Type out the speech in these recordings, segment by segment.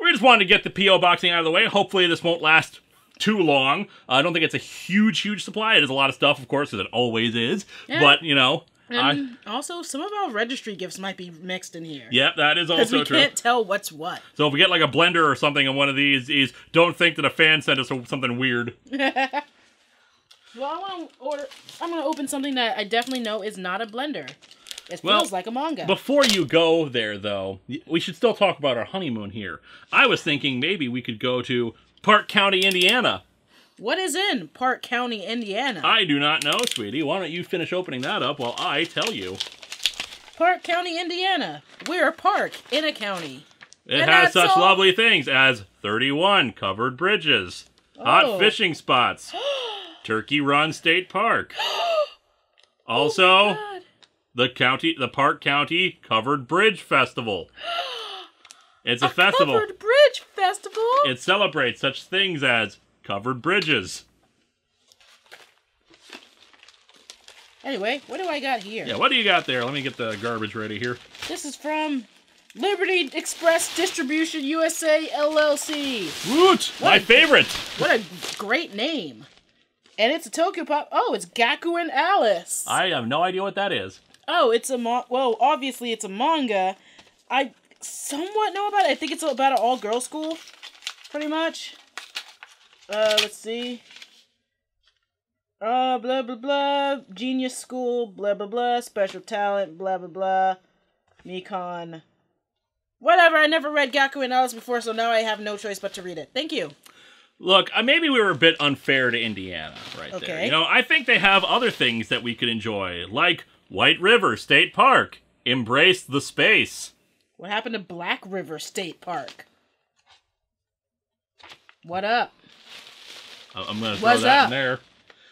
we just wanted to get the PO boxing out of the way. Hopefully this won't last too long. I don't think it's a huge, huge supply. It is a lot of stuff, of course, as it always is. Yeah. But you know, I, And also, some of our registry gifts might be mixed in here. yeah, that is Because also we true. can't tell what's what. So if we get like a blender or something in one of these, is don't think that a fan sent us something weird. Well, I want to order. I'm gonna open something that I definitely know is not a blender. It feels Well, like a manga. Before you go there, though, we should still talk about our honeymoon here. I was thinking maybe we could go to Park County, Indiana. what is in Park County, Indiana? I do not know, sweetie. Why don't you finish opening that up while I tell you? Park County, Indiana. We're a park in a county. It And has such all? lovely things as 31 covered bridges, hot Oh. fishing spots, Turkey Run State Park. Oh also, God. The county, the Park County Covered Bridge Festival. It's a, A festival. covered bridge festival. It celebrates such things as covered bridges. Anyway, what do I got here? Yeah, what do you got there? Let me get the garbage ready here. This is from Liberty Express Distribution USA LLC. Woot! My What? favorite. What a great name. And it's a Tokyo Pop. Oh, it's Gakuen Alice. I have no idea what that is. Oh, it's a mo- well, obviously it's a manga. I somewhat know about it. I think it's about an all-girl school, pretty much. Uh, let's see. Uh, blah blah blah. Genius school. Blah blah blah. Special talent. Blah blah blah. Mikan. Whatever. I never read Gakuen Alice before, so now I have no choice but to read it. Thank you. Look, uh, maybe we were a bit unfair to Indiana right there. Okay. You know, I think they have other things that we could enjoy, like White River State Park. Embrace the space. What happened to Black River State Park? What up? I'm going to throw What's that up? in there.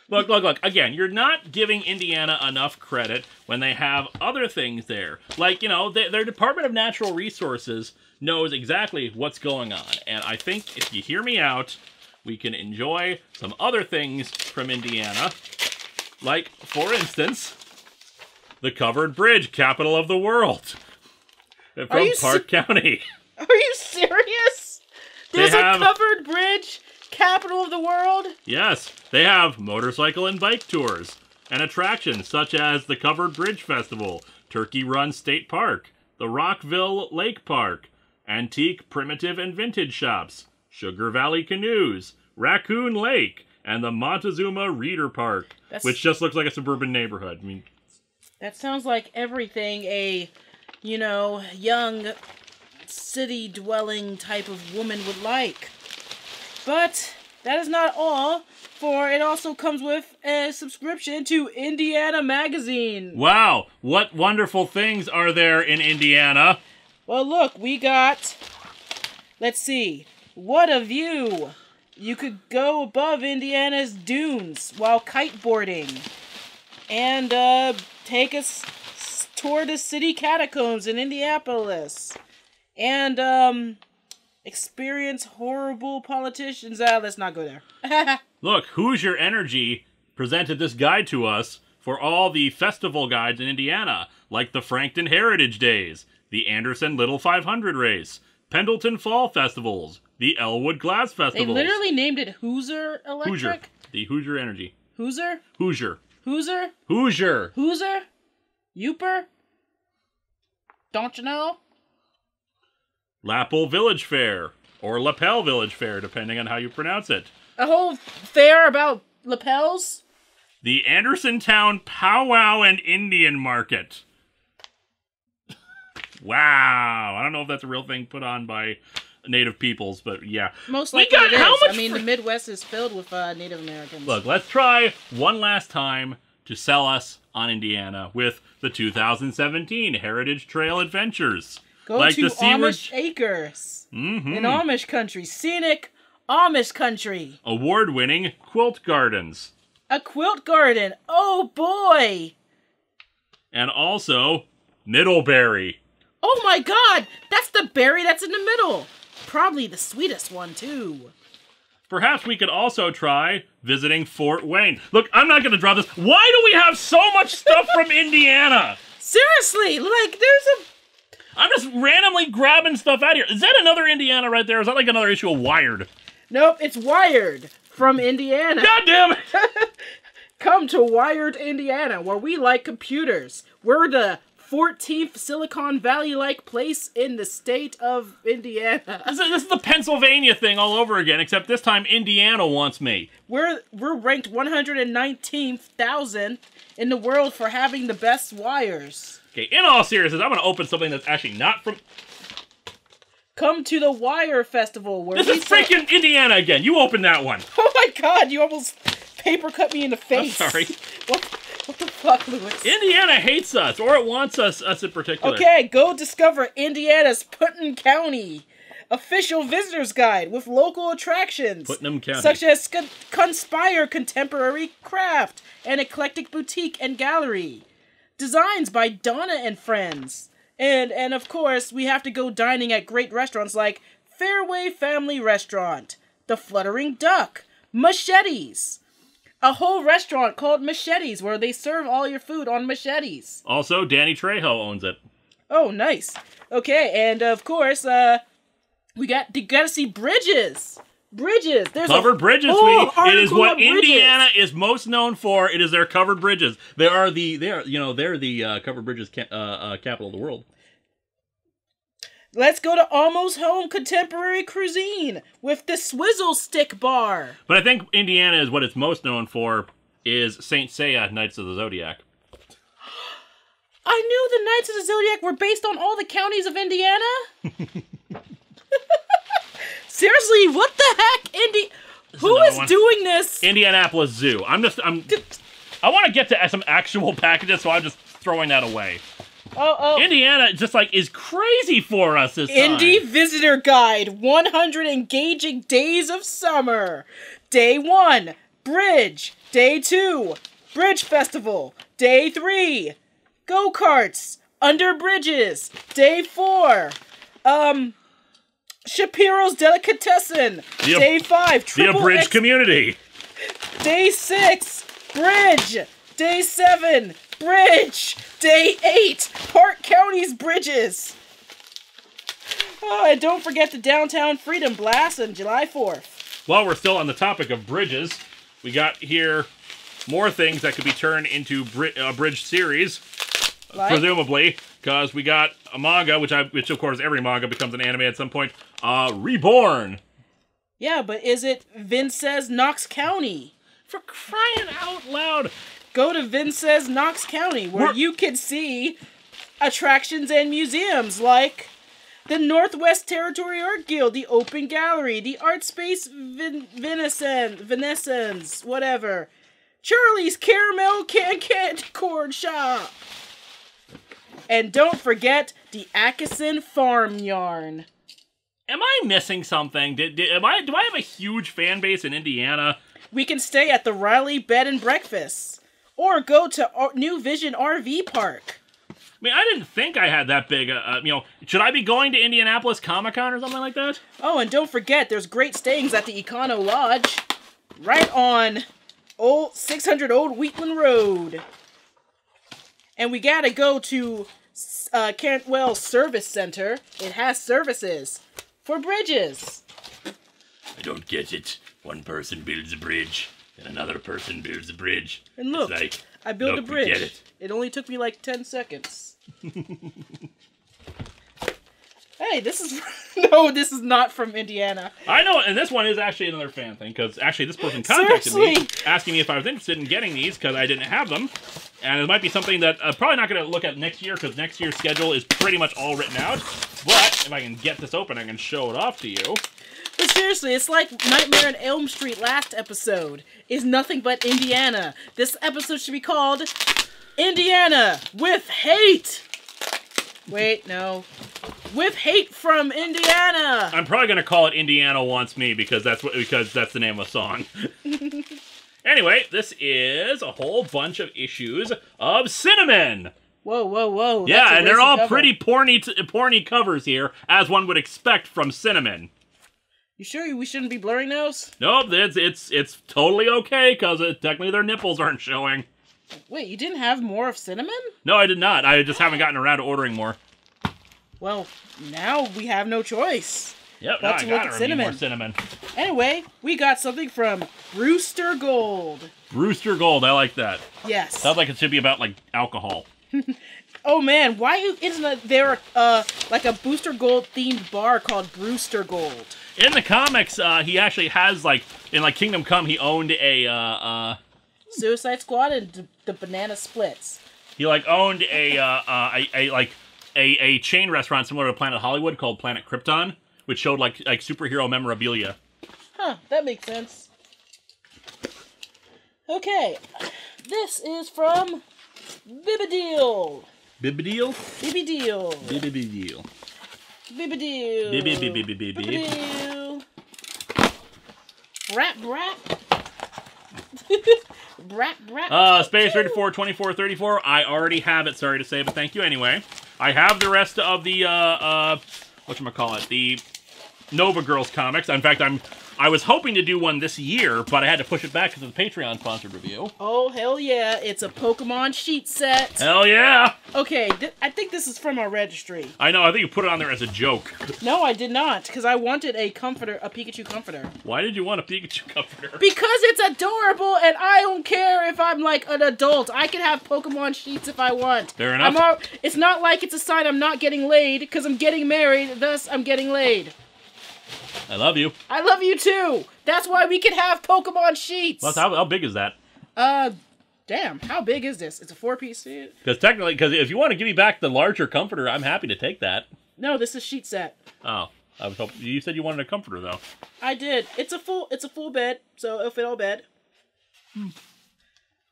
Look, look, look. Again, you're not giving Indiana enough credit when they have other things there. Like, you know, they, their Department of Natural Resources knows exactly what's going on. And I think if you hear me out, we can enjoy some other things from Indiana. Like, for instance, the covered bridge, capital of the world. From Park County. Are you serious? There's have- a covered bridge, capital of the world. Yes, they have motorcycle and bike tours and attractions such as the Covered Bridge Festival, Turkey Run State Park, the Rockville Lake Park, antique, primitive, and vintage shops, Sugar Valley Canoes, Raccoon Lake, and the Montezuma Reader Park, That's- which just looks like a suburban neighborhood. I mean, That sounds like everything a, you know, young city dwelling type of woman would like. But that is not all, for it also comes with a subscription to Indiana Magazine. wow, what wonderful things are there in Indiana? Well, look, we got. Let's see. What a view! You could go above Indiana's dunes while kiteboarding. And, uh, take us tour the city catacombs in Indianapolis. And, um, experience horrible politicians. Ah, let's not go there. Look, Hoosier Energy presented this guide to us for all the festival guides in Indiana, like the Frankton Heritage Days, the Anderson Little 500 Race, Pendleton Fall Festivals, the Elwood Glass Festival. they literally named it Hoosier Electric? Hoosier. The Hoosier Energy. Hoosier? Hoosier. Hoosier? Hoosier. Hoosier? Youper? Don't you know? Lapel Village Fair, or Lapel Village Fair, depending on how you pronounce it. A whole fair about lapels? The Andersontown Powwow and Indian Market. wow. I don't know if that's a real thing put on by native peoples, but yeah. Most We likely got it is. how much I mean, the Midwest is filled with uh, Native Americans. Look, let's try one last time to sell us on Indiana with the 2017 Heritage Trail Adventures. Go Like to Amish Acres hmm in Amish country, scenic Amish country, Award-winning quilt gardens, a quilt garden. Oh boy! and also Middlebury. Oh my God! That's the berry that's in the middle. Probably the sweetest one too. Perhaps we could also try visiting Fort Wayne. Look, I'm not going to draw this. Why do we have so much stuff from Indiana? Seriously, like there's a I'm just randomly grabbing stuff out here. Is that another Indiana right there? Is that like another issue of Wired? nope. It's Wired from Indiana. God damn it! Come to Wired, Indiana, where we like computers. We're the 14th Silicon Valley like place in the state of Indiana. This is, this is the Pennsylvania thing all over again, except this time Indiana wants me. We're we're ranked 119,000 in the world for having the best wires. Okay, in all seriousness, I'm going to open something that's actually not from. Come to the Wire Festival where This is freaking Indiana again. You opened that one. Oh my god, you almost paper cut me in the face. I'm sorry. What, what the fuck, Lewis? Indiana hates us, or it wants us, us in particular. Okay, go discover Indiana's Putnam County official visitor's guide with local attractions. Putnam County. Such as Conspire Contemporary Craft, an eclectic boutique and gallery. Designs by Donna and Friends. And and of course, we have to go dining at great restaurants like Fairway Family Restaurant, The Fluttering Duck, Machetes. A whole restaurant called Machetes where they serve all your food on machetes. Also, Danny Trejo owns it. Oh, nice. Okay, and of course, uh, we got you gotta see bridges. Bridges. There's Covered a bridges. It is what. Indiana is most known for. It is their covered bridges. They are the they are you know they're the uh, covered bridges ca- uh, uh, capital of the world. Let's go to almost home contemporary cuisine with the Swizzle Stick Bar. But I think Indiana is what it's most known for is Saint Seiya Knights of the Zodiac. I knew the Knights of the Zodiac were based on all the counties of Indiana. Seriously, what the heck, Indi? Who is one. doing this? Indianapolis Zoo. I'm just I'm I want to get to some actual packages, so I'm just throwing that away. Oh, oh. Indiana just like is crazy for us this time. Indie Visitor Guide 100 Engaging Days of Summer. Day 1, Bridge. Day 2, Bridge Festival. Day 3, Go Karts. Under Bridges. Day 4, um, Shapiro's Delicatessen. The Day 5, the Triple abridged X- community. Day 6, Bridge. Day 7, Bridge. Day 8, Park County's Bridges. Oh, and don't forget the Downtown Freedom Blast on July 4th. While we're still on the topic of bridges, we got here more things that could be turned into bri- a bridge series, Like, presumably, because we got a manga, which I, which of course every manga becomes an anime at some point. Uh, Reborn. yeah, but is it Vincennes Knox County? For crying out loud! Go to Vincennes Knox County where We're- you can see attractions and museums like the Northwest Territory Art Guild, the Open Gallery, the Art Space Vin- Venison, Venescence, whatever. Charlie's Caramel Can Can Corn Shop. And don't forget the Atkinson Farm Yarn. Am I missing something? Did, did am I do I have a huge fan base in Indiana? We can stay at the Riley Bed and Breakfast. Or go to Ar- New Vision RV Park. I mean, I didn't think I had that big. Uh, uh, you know, should I be going to Indianapolis Comic Con or something like that? Oh, and don't forget, there's great stayings at the Econo Lodge, right on old 600 Old Wheatland Road. And we gotta go to uh, Cantwell Service Center. It has services for bridges. I don't get it. One person builds a bridge, and another person builds a bridge. And look, like, I built look, a bridge. it. It only took me like 10 seconds. hey, this is no, this is not from Indiana. I know, and this one is actually another fan thing because actually this person contacted me asking me if I was interested in getting these because I didn't have them, and it might be something that I'm probably not going to look at next year because next year's schedule is pretty much all written out. But if I can get this open, I can show it off to you. But seriously, it's like Nightmare on Elm Street last episode is nothing but Indiana. This episode should be called Indiana with Hate. Wait, no. With hate from Indiana. I'm probably gonna call it Indiana Wants Me because that's what because that's the name of the song. anyway, this is a whole bunch of issues of Cinnamon. Whoa, whoa, whoa. Yeah, and they're all cover. pretty porny, porny covers here, as one would expect from Cinnamon. You sure we shouldn't be blurring those? Nope, it's it's it's totally okay because technically their nipples aren't showing. Wait, you didn't have more of cinnamon? No, I did not. I just haven't gotten around to ordering more. Well, now we have no choice. Yep, Got now to I look at review more cinnamon. cinnamon. Anyway, we got something from Rooster Gold. Rooster Gold, I like that. Yes. Sounds like it should be about like alcohol. Oh man, why isn't there uh like a Booster Gold themed bar called Brewster Gold? In the comics, uh, he actually has like in like Kingdom Come, he owned a uh, uh, Suicide Squad and d- the Banana Splits. he like owned a uh, uh, a, a like a, a chain restaurant similar to Planet Hollywood called Planet Krypton, which showed like like superhero memorabilia. Huh, that makes sense. Okay, this is from Bibideel. Bibideel, Bibideel. bibideel, Bibideel. bibideel. Bibideel. Brap brap. brap brap. Uh, Space 34, 24, 34. I already have it. Sorry to say, but thank you anyway. I have the rest of the uh, uh, what call it, the Nova Girls comics. In fact, I'm I was hoping to do one this year, but I had to push it back because of the Patreon sponsored review. Oh hell yeah! It's a Pokemon sheet set. Hell yeah! Okay, th- I think this is from our registry. I know. I think you put it on there as a joke. No, I did not, because I wanted a comforter, a Pikachu comforter. Why did you want a Pikachu comforter? Because it's adorable, and I don't care if I'm like an adult. I can have Pokemon sheets if I want. Fair enough. I'm all, it's not like it's a sign I'm not getting laid, because I'm getting married. Thus, I'm getting laid. I love you. I love you too. That's why we can have Pokemon sheets. Well, how, how big is that? Uh, damn. How big is this? It's a four piece. Because technically, because if you want to give me back the larger comforter, I'm happy to take that. No, this is sheet set. Oh, I was hoping you said you wanted a comforter though. I did. It's a full. It's a full bed, so it'll fit all bed.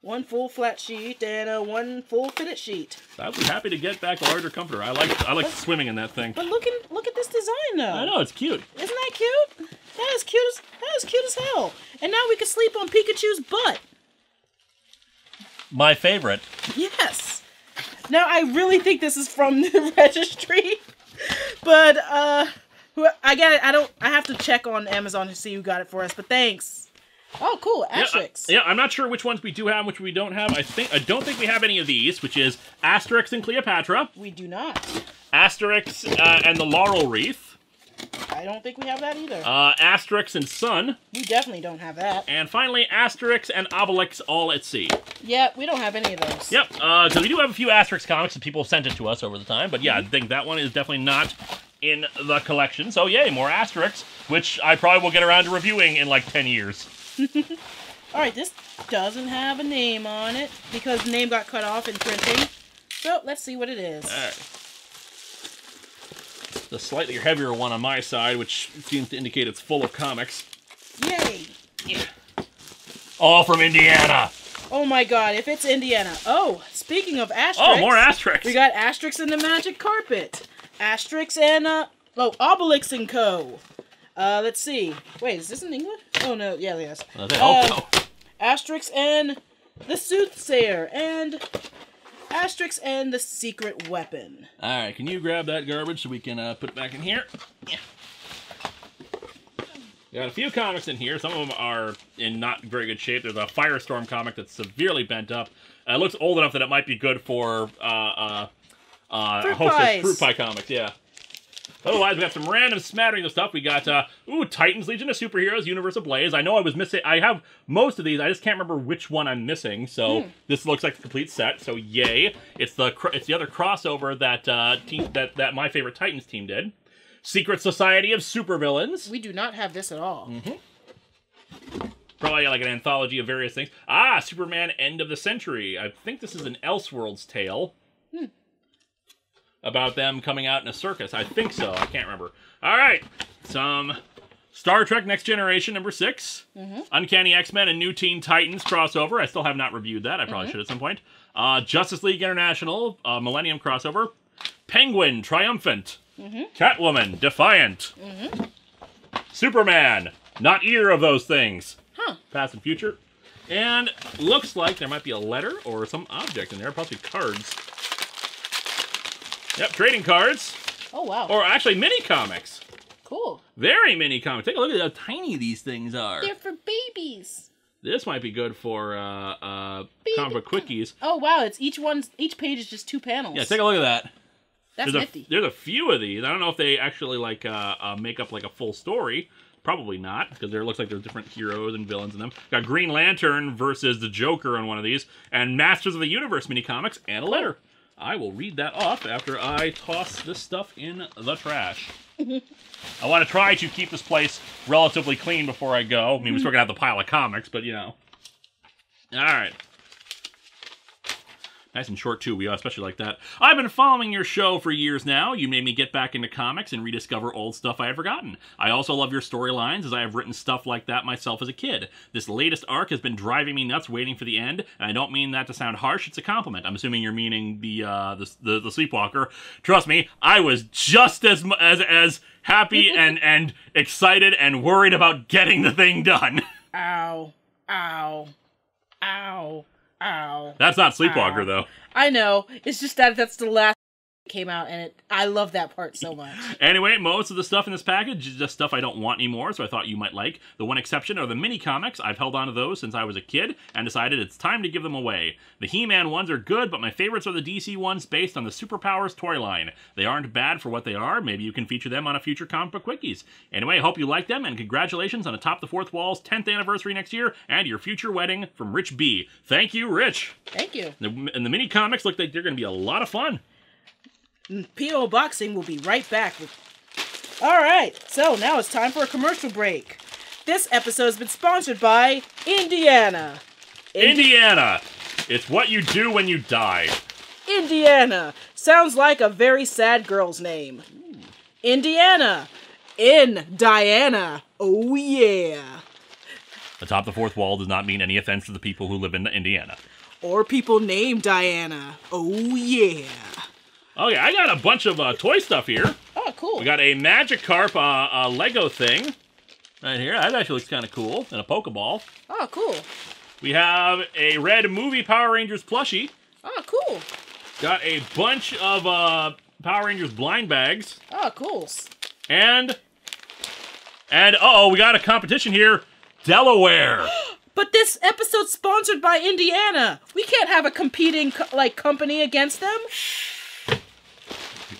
One full flat sheet and a one full fitted sheet. I'd be happy to get back a larger comforter. I like I like swimming in that thing. But look at look at this design though. I know it's cute. Isn't that cute? That is cute as that is cute as hell. And now we can sleep on Pikachu's butt. My favorite. Yes. Now I really think this is from the registry, but uh, I get it. I don't. I have to check on Amazon to see who got it for us. But thanks. Oh, cool. Yeah, I, Asterix. yeah, I'm not sure which ones we do have, which we don't have. I think I don't think we have any of these, which is Asterix and Cleopatra, We do not. Asterix uh, and the Laurel Wreath, I don't think we have that either. uh, Asterix and Son, we definitely don't have that. and finally Asterix and Obelix all at sea. Yeah, we don't have any of those. Yep. Uh, so we do have a few Asterix comics that people sent it to us over the time, but yeah, I think that one is definitely not in the collection. So yay, more Asterix, which I probably will get around to reviewing in like ten years. All right, this doesn't have a name on it because the name got cut off in printing. So let's see what it is. All right. The slightly heavier one on my side, which seems to indicate it's full of comics. Yay! All from Indiana. Oh my God! If it's Indiana. Oh, speaking of Asterix. Oh, more Asterix. We got Asterix in the Magic Carpet. Asterix and uh oh Obelix and Co. Uh, let's see. Wait, is this in English? Oh no, yeah, yes. Uh, oh, Asterix and the Soothsayer and Asterix and the Secret Weapon. All right, can you grab that garbage so we can uh, put it back in here? Yeah. Got a few comics in here. Some of them are in not very good shape. There's a Firestorm comic that's severely bent up. Uh, it looks old enough that it might be good for uh, uh, uh, Fruit a host pies. of fruit pie comics. Yeah. Otherwise, we got some random smattering of stuff. We got uh, ooh, Titans, Legion of Superheroes, Universe Ablaze. I know I was missing. I have most of these. I just can't remember which one I'm missing. So this looks like the complete set. So yay! It's the it's the other crossover that uh, team that that my favorite Titans team did. Secret Society of Supervillains. We do not have this at all. Mm-hmm. Probably like an anthology of various things. Ah, Superman End of the Century. I think this is an Elseworlds tale. About them coming out in a circus. I think so. I can't remember. All right. Some Star Trek Next Generation number 6 Uncanny X Men and New Teen Titans crossover. I still have not reviewed that. I probably should at some point. Uh, Justice League International uh, Millennium crossover. Penguin triumphant. Catwoman defiant. Superman not either of those things. Huh. Past and future. And looks like there might be a letter or some object in there, possibly cards. Yep, trading cards. Oh wow. Or actually mini comics. cool. Very mini comics. Take a look at how tiny these things are. They're for babies. This might be good for uh, uh, comic book quickies. Oh wow, it's each one's each page is just two panels. Yeah, take a look at that. That's there's a, nifty. there's a few of these. I don't know if they actually like uh, uh, make up like a full story. Probably not, because there looks like there's different heroes and villains in them. Got Green Lantern versus the Joker on one of these, and Masters of the Universe mini comics, and a letter. I will read that off after I toss this stuff in the trash. I want to try to keep this place relatively clean before I go. I mean, we're still gonna have the pile of comics, but you know. All right. Nice and short too. We especially like that. I've been following your show for years now. You made me get back into comics and rediscover old stuff I had forgotten. I also love your storylines as I have written stuff like that myself as a kid. This latest arc has been driving me nuts waiting for the end, and I don't mean that to sound harsh. It's a compliment. I'm assuming you're meaning the uh, the, the the Sleepwalker. Trust me, I was just as as as happy and and excited and worried about getting the thing done. Ow. Ow. Ow. Ow. That's not Sleepwalker Ow. though. I know. It's just that that's the last came out and it I love that part so much. Anyway, most of the stuff in this package is just stuff I don't want anymore, so I thought you might like. The one exception are the mini comics. I've held on to those since I was a kid and decided it's time to give them away. The He Man ones are good, but my favorites are the DC ones based on the Superpowers toy line. They aren't bad for what they are. Maybe you can feature them on a future comic book quickies. Anyway, I hope you like them, and congratulations on Atop the Fourth Wall's 10th anniversary next year and your future wedding from Rich B. Thank you, Rich. Thank you. The, and the mini comics look like they're going to be a lot of fun. Mm, PO Boxing will be right back with. All right, so now it's time for a commercial break. This episode has been sponsored by Indiana. Indiana. It's what you do when you die. Indiana sounds like a very sad girl's name. Indiana. In Diana. Oh yeah. Atop the fourth wall does not mean any offense to the people who live in Indiana. Or people named Diana. Oh yeah. Okay, I got a bunch of uh, toy stuff here. Oh, cool. We got a Magikarp uh, uh, Lego thing right here. That actually looks kind of cool. And a Pokeball. oh, cool. We have a red movie Power Rangers plushie. Oh, cool. Got a bunch of uh, Power Rangers blind bags. Oh, cool. And, and uh-oh, we got a competition here. Delaware. But this episode's sponsored by Indiana. We can't have a competing co- like company against them.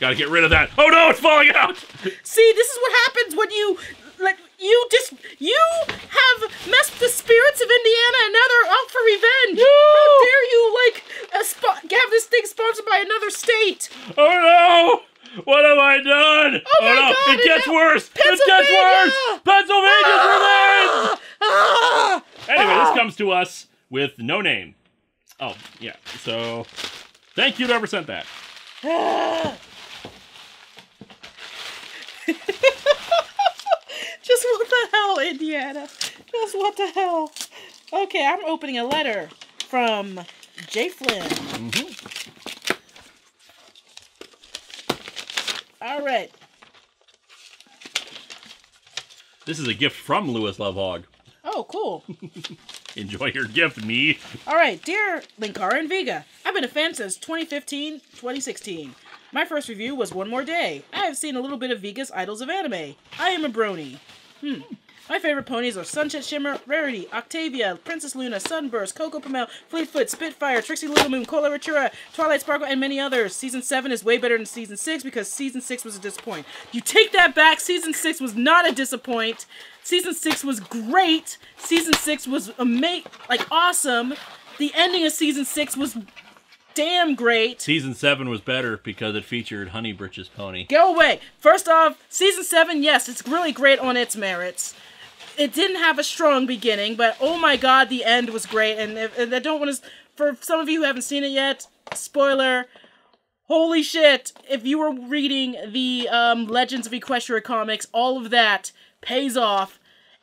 Gotta get rid of that. Oh no, it's falling out! See, this is what happens when you like you just you have messed the spirits of Indiana and now they're out for revenge. How dare you like spo- have this thing sponsored by another state? Oh no! What have I done? Oh my no, God, it gets worse! It gets worse! Pennsylvania's revenge! Ah! Anyway, this comes to us with no name. Oh, yeah. So, thank you to whoever sent that. Just what the hell, Indiana? Just what the hell? Okay, I'm opening a letter from Jay Flynn. Mm-hmm. All right. This is a gift from Lewis Lovhaug. Oh, cool. Enjoy your gift, me. All right, dear Linkara and Vega, I've been a fan since 2015, 2016. My first review was One More Day. I have seen a little bit of Vega's Idols of Anime. I am a brony. Hmm. My favorite ponies are Sunset Shimmer, Rarity, Octavia, Princess Luna, Sunburst, Coco Pommel, Fleetfoot, Spitfire, Trixie Little Moon, Coloratura, Twilight Sparkle, and many others. Season 7 is way better than Season 6 because Season 6 was a disappoint. You take that back, Season 6 was not a disappoint. Season 6 was great. Season 6 was ama- like awesome. The ending of Season 6 was damn great. Season 7 was better because it featured Honey Britches Pony. Go away. First off, season seven, yes, it's really great on its merits. It didn't have a strong beginning, but oh my god, the end was great. And, if, and I don't want to. For some of you who haven't seen it yet, spoiler. Holy shit! If you were reading the um, Legends of Equestria comics, all of that pays off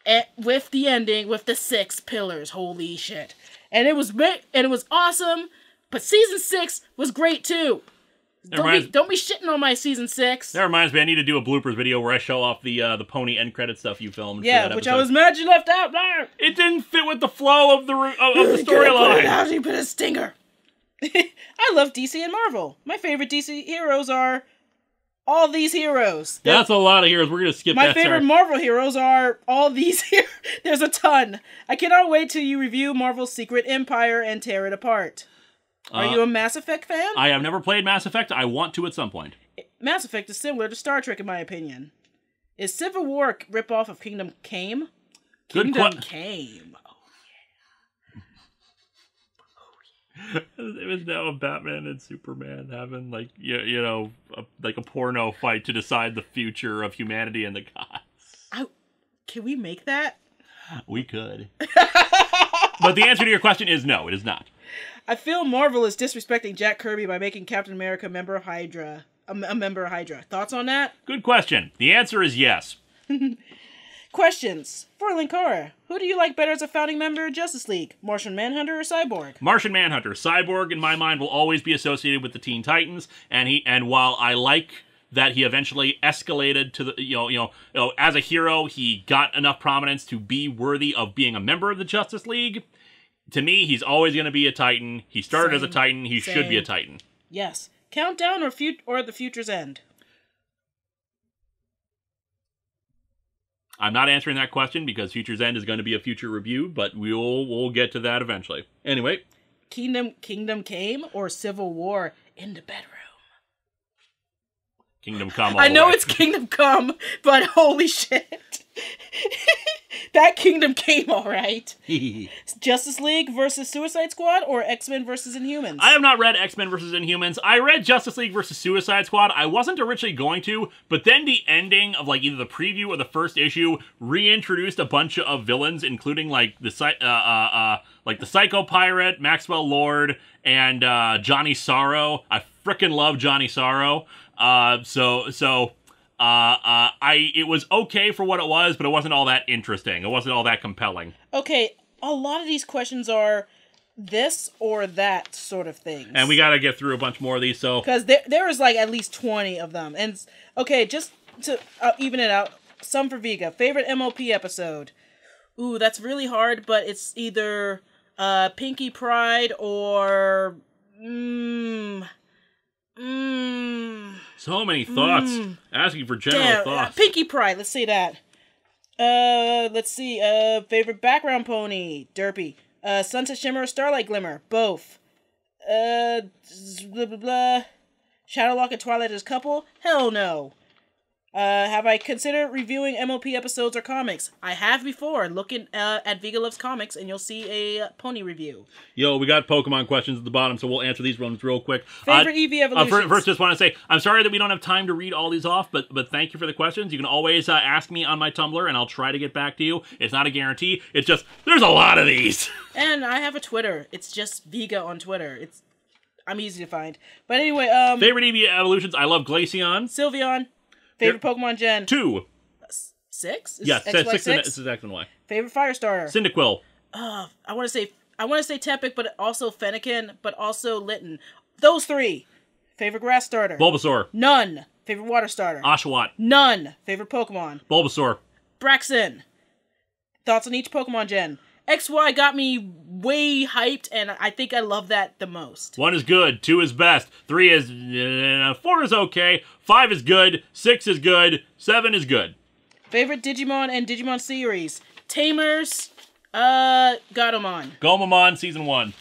at, with the ending with the six pillars. Holy shit! And it was and it was awesome. But season six was great too. Don't reminds- be, don't be shitting on my season six. That reminds me, I need to do a bloopers video where I show off the uh, the pony end credit stuff you filmed. for yeah, which I was mad you left out. Blah. It didn't fit with the flow of the of, of the You could've put it storyline. out, You put a stinger. I love DC and Marvel. My favorite DC heroes are all these heroes. That's a lot of heroes. We're gonna skip My favorite. Marvel heroes are all these here. There's a ton. I cannot wait till you review Marvel's Secret Empire and tear it apart. Are Uh, you a Mass Effect fan? I have never played Mass Effect. I want to at some point. Mass Effect is similar to Star Trek in my opinion. Is Civil War a ripoff of Kingdom Came? Kingdom Good que- Came. It was now Batman and Superman having like you, you know a, like a porno fight to decide the future of humanity and the gods. I, can we make that? We could. but the answer to your question is no, it is not. I feel Marvel is disrespecting Jack Kirby by making Captain America a member of Hydra. A, a member of Hydra. Thoughts on that? Good question. The answer is yes. Questions for Linkara. Who do you like better as a founding member of Justice League? Martian Manhunter or Cyborg? Martian Manhunter, Cyborg in my mind will always be associated with the Teen Titans, and he and while I like that he eventually escalated to the you know you know, you know as a hero he got enough prominence to be worthy of being a member of the Justice League. To me, he's always going to be a Titan. He started as a Titan. He should be a Titan. Yes. Countdown or fut- or the future's end? I'm not answering that question because Future's End is going to be a future review, but we'll we'll get to that eventually. Anyway, Kingdom Kingdom Came or Civil War in the bedroom? Kingdom Come. I know way. it's Kingdom Come, but holy shit. that Kingdom came all right. Justice League versus Suicide Squad or X-Men versus Inhumans? I have not read X Men versus Inhumans. I read Justice League versus Suicide Squad. I wasn't originally going to, but then the ending of like either the preview or the first issue reintroduced a bunch of villains, including like the uh, uh, uh, like the Psycho Pirate, Maxwell Lord, and uh, Johnny Sorrow. I frickin' love Johnny Sorrow. Uh, so so. Uh, uh, I it was okay for what it was, but it wasn't all that interesting. It wasn't all that compelling. Okay, a lot of these questions are this or that sort of things. And we got to get through a bunch more of these. So because there there is like at least twenty of them. And okay, just to uh, even it out, some for Vega. Favorite MOP episode? Ooh, that's really hard, but it's either uh Pinkie Pride or mmm mmm. So many thoughts. Asking for general Damn, uh, thoughts. Pinkie Pride. Let's say that. Uh, let's see. Uh, favorite background pony, Derpy. Uh, Sunset Shimmer, or Starlight Glimmer, both. Uh, blah blah blah. Shadowlock and Twilight as couple? Hell no. Uh, have I considered reviewing MOP episodes or comics? I have before. Look in, uh, at Vega Loves Comics and you'll see a pony review. Yo, we got Pokemon questions at the bottom, so we'll answer these ones real quick. Favorite Uh, Eevee uh, evolutions? fir- first, just want to say I'm sorry that we don't have time to read all these off, but but thank you for the questions. You can always uh, ask me on my Tumblr, and I'll try to get back to you. It's not a guarantee. It's just there's a lot of these. And I have a Twitter. It's just Vega on Twitter. It's I'm easy to find. But anyway, um, Favorite Eevee evolutions? I love Glaceon. Sylveon. Favorite Pokemon Gen? Two. Six? Is Yes, X, six, Y, six, and, six? this is X and Y. Favorite fire starter? Cyndaquil. Uh, I want to say I want to say Tepig, but also Fennekin, but also Litten. Those three. Favorite grass starter? Bulbasaur. None. Favorite water starter? Oshawott. None. Favorite Pokemon? Bulbasaur. Braixen. Thoughts on each Pokemon gen? XY got me way hyped, and I think I love that the most. One is good. Two is best. Three is uh, four is okay. Five is good. Six is good. Seven is good. Favorite Digimon and Digimon series? Tamers. Uh, Gatomon. Gomamon season one.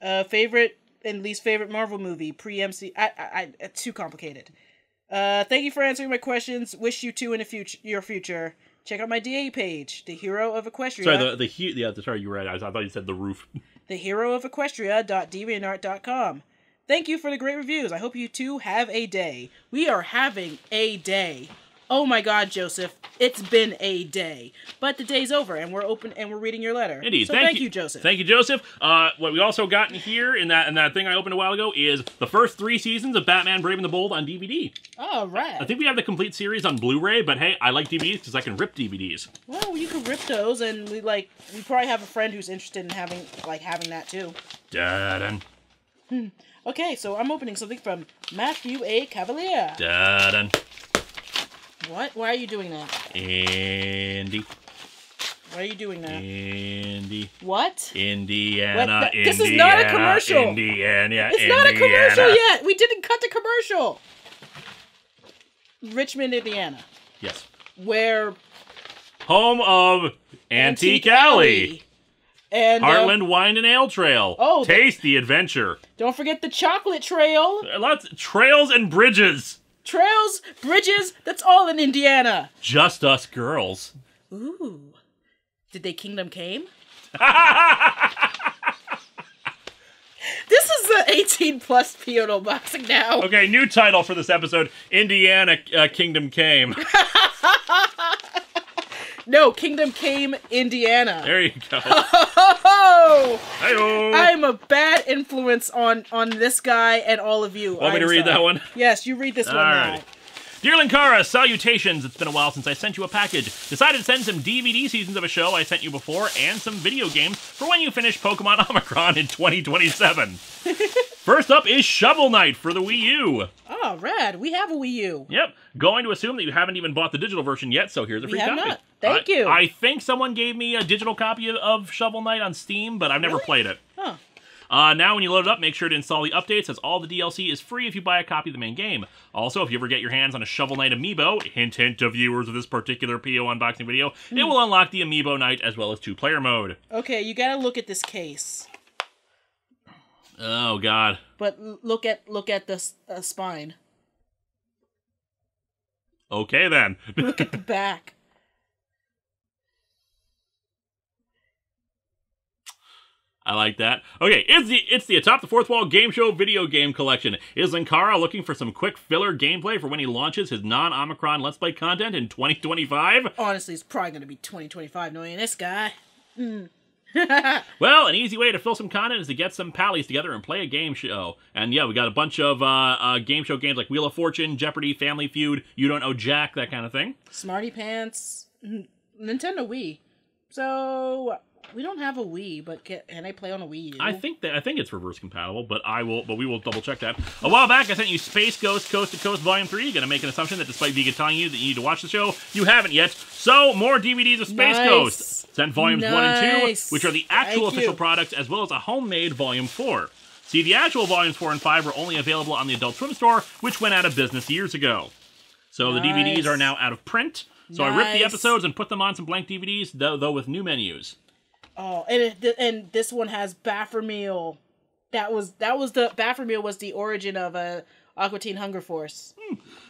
Uh, favorite and least favorite Marvel movie pre MC. I, I, I too complicated. Uh, thank you for answering my questions. Wish you two in the future, your future. Check out my DA page, the hero of Equestria. Sorry, the the he- yeah. Sorry, you right. I, I thought you said the roof. the hero of Equestria.deviantart.com. Thank you for the great reviews. I hope you two have a day. We are having a day. Oh my God, Joseph! It's been a day, but the day's over, and we're open and we're reading your letter. Indeed. So thank, you, Joseph. Thank you, Joseph. Uh, what we also got in here in that in that thing I opened a while ago is the first three seasons of Batman: Brave and the Bold on DVD. All right. I think we have the complete series on Blu-ray, but hey, I like DVDs because I can rip DVDs. Well, you can rip those, and we like we probably have a friend who's interested in having like having that too. Da dun. Okay, so I'm opening something from Matthew A. Cavalier. Da-dun. What? Why are you doing that? Andy. Why are you doing that? Andy. What? Indiana. What? This is not a commercial. Indiana. It's not a commercial yet. We didn't cut the commercial. Richmond, Indiana, Yes. where Home of Antique, Alley. and uh, Heartland Wine and Ale Trail. Oh, the- Taste the adventure. don't forget the chocolate trail, Lots trails and bridges. Trails, bridges. That's all in Indiana. Just us girls. Ooh, did they Kingdom Came? This is the 18 plus Piono boxing now. Okay, new title for this episode: Indiana uh, Kingdom Came. No, Kingdom Came, Indiana. There you go. Oh, Hi-yo. I'm a bad influence on on this guy and all of you. Want me to read sorry. that one? Yes, you read this one Alright. now. Dear Linkara, salutations. It's been a while since I sent you a package. Decided to send some DVD seasons of a show I sent you before and some video games for when you finish Pokemon Omicron in 2027. First up is Shovel Knight for the Wii U. Oh, rad. We have a Wii U. Yep. Going to assume that you haven't even bought the digital version yet, so here's a free We have copy. not. Thank I- you. I think someone gave me a digital copy of- of Shovel Knight on Steam, but I've never Really? played it. Huh. Uh, now, when you load it up, make sure to install the updates, as all the DLC is free if you buy a copy of the main game. Also, if you ever get your hands on a Shovel Knight amiibo, hint hint to viewers of this particular PO unboxing video, it Hmm. will unlock the amiibo night as well as two-player mode. Okay, you gotta look at this case, Oh God. but look at look at the uh, spine. Okay then. Look at the back. I like that. Okay, it's the it's the atop the fourth wall game show video game collection. Is Linkara looking for some quick filler gameplay for when he launches his non-Omicron Let's Play content in 2025? Honestly, it's probably gonna be 2025 knowing this guy. Well, an easy way to fill some content is to get some pallies together and play a game show. And yeah, we got a bunch of uh, uh, game show games like Wheel of Fortune, Jeopardy, Family Feud, You Don't Know Jack, that kind of thing. Smarty Pants, Nintendo Wii. So we don't have a Wii, but can, can I play on a Wii U? I think that I think it's reverse compatible, but I will but we will double check that. A while back I sent you Space Ghost Coast to Coast Volume 3. Gonna make an assumption that despite Vega telling you that you need to watch the show, you haven't yet. So more DVDs of Space Nice. Ghost. Sent volumes one and two, which are the actual Thank official you. products, as well as a homemade volume four. See, the actual volumes four and five were only available on the Adult Swim store, which went out of business years ago. So the DVDs are now out of print. So I ripped the episodes and put them on some blank DVDs, though, though with new menus. Oh, and it, th- and this one has Baphomet. That was that was the Baphomet was the origin of uh, Aqua Teen Hunger Force.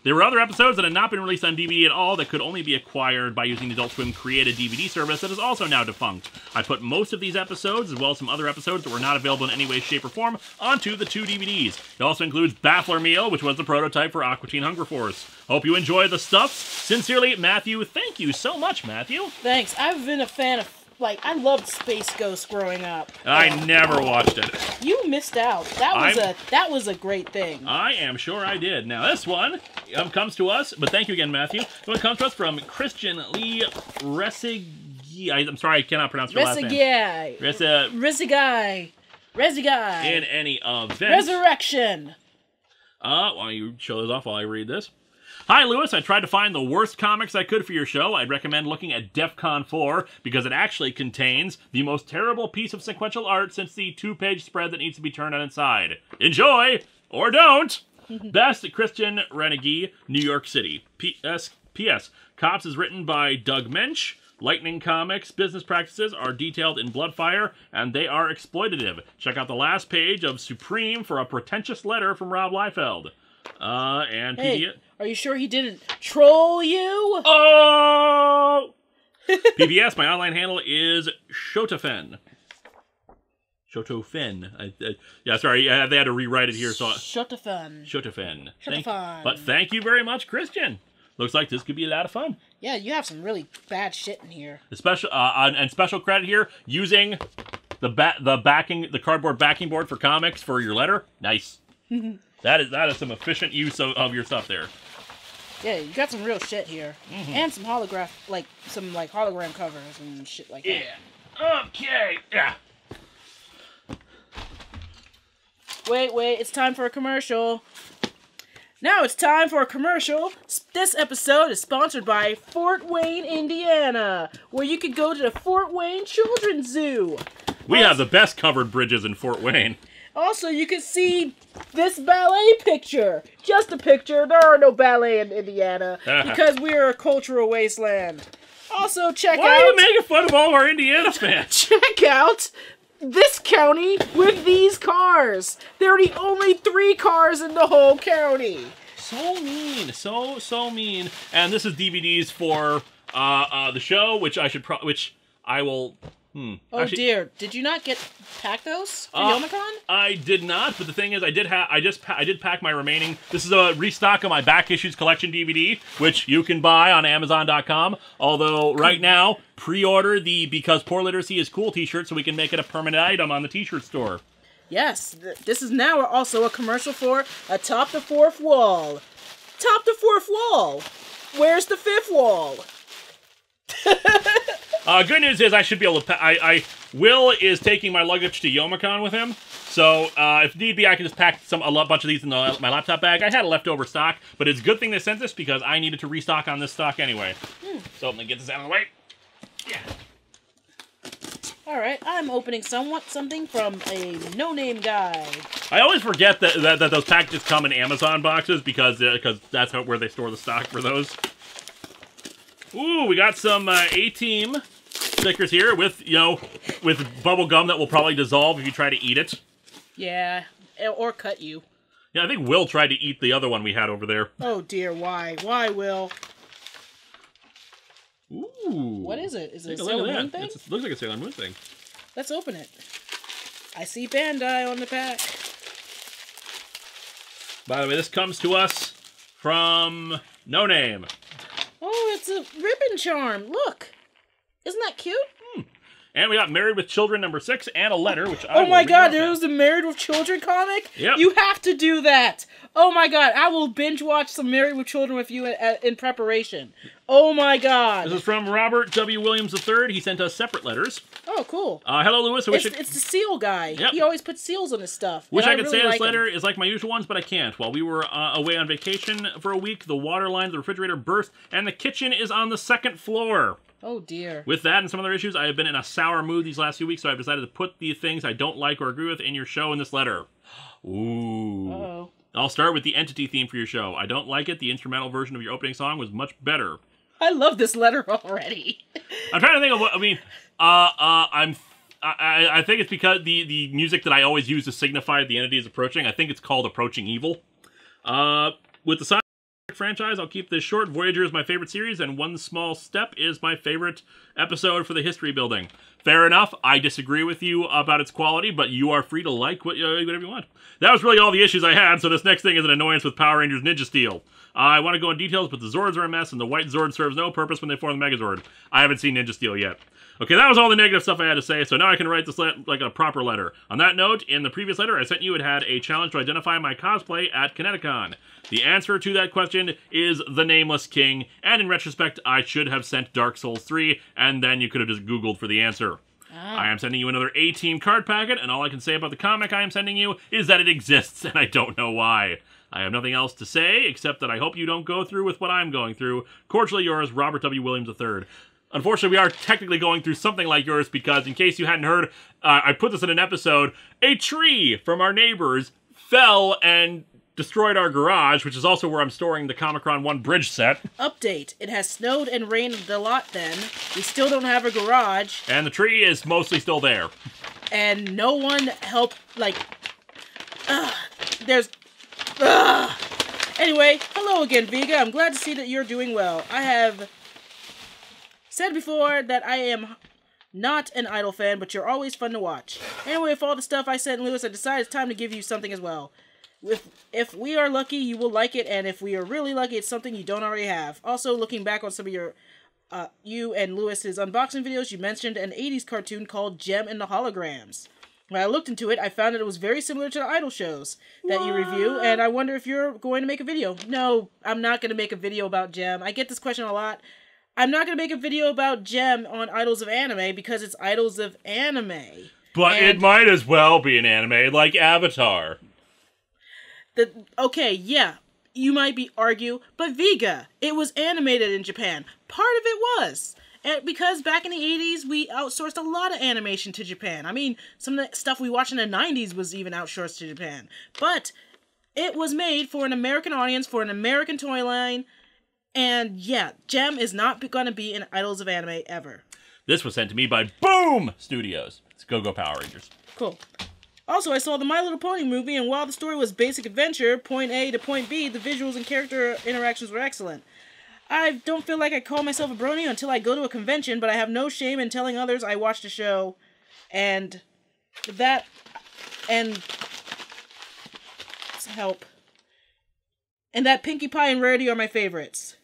There were other episodes that had not been released on DVD at all that could only be acquired by using the Adult Swim created DVD service that is also now defunct. I put most of these episodes, as well as some other episodes that were not available in any way, shape, or form, onto the two DVDs. It also includes Baffler Meal, which was the prototype for Aqua Teen Hunger Force. Hope you enjoy the stuff. Sincerely, Matthew. Thank you so much, Matthew. Thanks. I've been a fan of like I loved Space Ghost growing up. I Uh, never watched it. you missed out. That was I'm- a that was a great thing. I am sure I did. Now this one um, comes to us, but thank you again, Matthew. This one comes to us from Christian Lee Resigi. I, I'm sorry, I cannot pronounce your last name. Resigai. Resigai. Resigai. in any event. Resurrection. uh, why don't you show those off while I read this? Hi, Lewis. I tried to find the worst comics I could for your show. I'd recommend looking at DEF CON 4 because it actually contains the most terrible piece of sequential art since the two page spread that needs to be turned on its side. Enjoy! Or don't! Best Christian Renegade, New York City. P.S. P.S. Cops is written by Doug Moench. Lightning Comics business practices are detailed in Bloodfire, and they are exploitative. Check out the last page of Supreme for a pretentious letter from Rob Liefeld. Uh, and Hey, PBS. Are you sure he didn't troll you? Oh! PBS, my online handle is Shotofen. Shotofen. I, I, yeah, sorry, uh, they had to rewrite it here, so Shotofen. fun. Shotofen. Thank- But thank you very much, Christian. Looks like this could be a lot of fun. Yeah, you have some really bad shit in here. Special uh, and and special credit here using the ba- the backing the cardboard backing board for comics for your letter. Nice. that is that is some efficient use of, of your stuff there. Yeah, you got some real shit here, Mm-hmm. and some holograph, like some like hologram covers and shit like that. Yeah. Okay. Yeah. wait, wait. It's time for a commercial. Now it's time for a commercial. This episode is sponsored by Fort Wayne, Indiana, where you can go to the Fort Wayne Children's Zoo. We have the best covered bridges in Fort Wayne. Also, you can see this ballet picture. Just a picture. There are no ballet in Indiana because we are a cultural wasteland. Also, check Why are you making fun of all our Indiana fans? check out this county with these cars. They're the only three cars in the whole county. so mean, so so mean. And this is DVDs for uh, uh, the show, which I should pro- which I will. Hmm. Oh Actually, dear, did you not get pack those for Uh, Youmacon? I did not, but the thing is, I did have. I just pa- I did pack my remaining. This is a restock of my back issues collection DVD, which you can buy on Amazon.com. Although right now, pre-order the "Because Poor Literacy is Cool" T-shirt, so we can make it a permanent item on the T-shirt store. Yes, th- this is now also a commercial for Atop the Fourth Wall. Top the fourth wall. Where's the fifth wall? Uh, good news is I should be able to. I, I Will is taking my luggage to Youmacon with him, so uh, if need be, I can just pack some a bunch of these in the, my laptop bag. I had a leftover stock, but it's a good thing they sent this because I needed to restock on this stock anyway. So let me get this out of the way. Yeah. All right, I'm opening somewhat something from a no-name guy. I always forget that, that, that those packages come in Amazon boxes because because that's how, where they store the stock for those. Ooh, we got some uh, A Team stickers here with you know with bubble gum that will probably dissolve if you try to eat it. Yeah, eh, or cut you. Yeah, I think Will tried to eat the other one we had over there. Oh dear, why? Why, Will? Ooh. What is it? Is it a Take a Sailor Moon thing? It's- It looks like a Sailor Moon thing. Let's open it. I see Bandai on the pack. By the way, this comes to us from No Name. Oh, it's a ribbon charm. Look. Isn't that cute? And we got Married with Children number six and a letter, which I Oh my god, there was a Married with Children comic? Yep. You have to do that. Oh my god, I will binge watch some Married with Children with you in, in preparation. Oh my god. This is from Robert W. Williams III. He sent us separate letters. Oh, cool. Uh, hello, Lewis. I wish, It's, it- it's the seal guy. Yep. He always puts seals on his stuff. wish and I could really say this like 'em. letter is like my usual ones, but I can't. While we were uh, away on vacation for a week, the water line, the refrigerator burst, and the kitchen is on the second floor. Oh dear. With that and some other issues, I have been in a sour mood these last few weeks, so I've decided to put the things I don't like or agree with in your show in this letter. Ooh. Uh-oh. I'll start with the entity theme for your show. I don't like it. The instrumental version of your opening song was much better. I love this letter already. I'm trying to think of what I mean. Uh, uh, I'm. I, I- think it's because the the music that I always use to signify the entity is approaching. I think it's called approaching evil. Uh, with the Sonic franchise, I'll keep this short. Voyager is my favorite series, and One Small Step is my favorite episode for the history building. Fair enough. I disagree with you about its quality, but you are free to like what, uh, whatever you want. That was really all the issues I had, so this next thing is an annoyance with Power Rangers Ninja Steel. I want to go in details, but the Zords are a mess, and the White Zord serves no purpose when they form the Megazord. I haven't seen Ninja Steel yet. Okay, that was all the negative stuff I had to say, so now I can write this like a proper letter. On that note, in the previous letter I sent you, it had a challenge to identify my cosplay at Kineticon. The answer to that question is the Nameless King, and in retrospect, I should have sent Dark Souls 3, and then you could have just Googled for the answer. Ah. I am sending you another A Team card packet, and all I can say about the comic I am sending you is that it exists, and I don't know why. I have nothing else to say except that I hope you don't go through with what I'm going through. Cordially yours, Robert W. Williams III. Unfortunately, we are technically going through something like yours because, in case you hadn't heard, uh, I put this in an episode. A tree from our neighbors fell and destroyed our garage, which is also where I'm storing the Comicron 1 bridge set. Update. It has snowed and rained a lot then. We still don't have a garage, And the tree is mostly still there. and no one helped, like. Ugh, there's. Ugh. Anyway, hello again, Vega. I'm glad to see that you're doing well. I have said before that I am not an Idol fan, but you're always fun to watch. Anyway, with all the stuff I said, Lewis, I decided it's time to give you something as well. If if we are lucky, you will like it, and if we are really lucky, it's something you don't already have. Also, looking back on some of your uh, you and Lewis's unboxing videos, you mentioned an 80s cartoon called Jem and the Holograms. When I looked into it, I found that it was very similar to the idol shows that you review, and I wonder if you're going to make a video. No, I'm not going to make a video about Jem. I get this question a lot. I'm not going to make a video about Jem on Idols of Anime because it's Idols of Anime. But it might as well be an anime like Avatar. The okay, yeah, you might be argue, but Viga, it was animated in Japan. Part of it was. And because back in the 80s, we outsourced a lot of animation to Japan. I mean, some of the stuff we watched in the 90s was even outsourced to Japan. But it was made for an American audience, for an American toy line. And yeah, Jem is not going to be in Idols of Anime ever. This was sent to me by Boom Studios. It's Go Go Power Rangers. Cool. Also, I saw the My Little Pony movie, and while the story was basic adventure, point A to point B, the visuals and character interactions were excellent. I don't feel like I call myself a brony until I go to a convention, but I have no shame in telling others I watched a show, and that, and help, and that Pinkie Pie and Rarity are my favorites,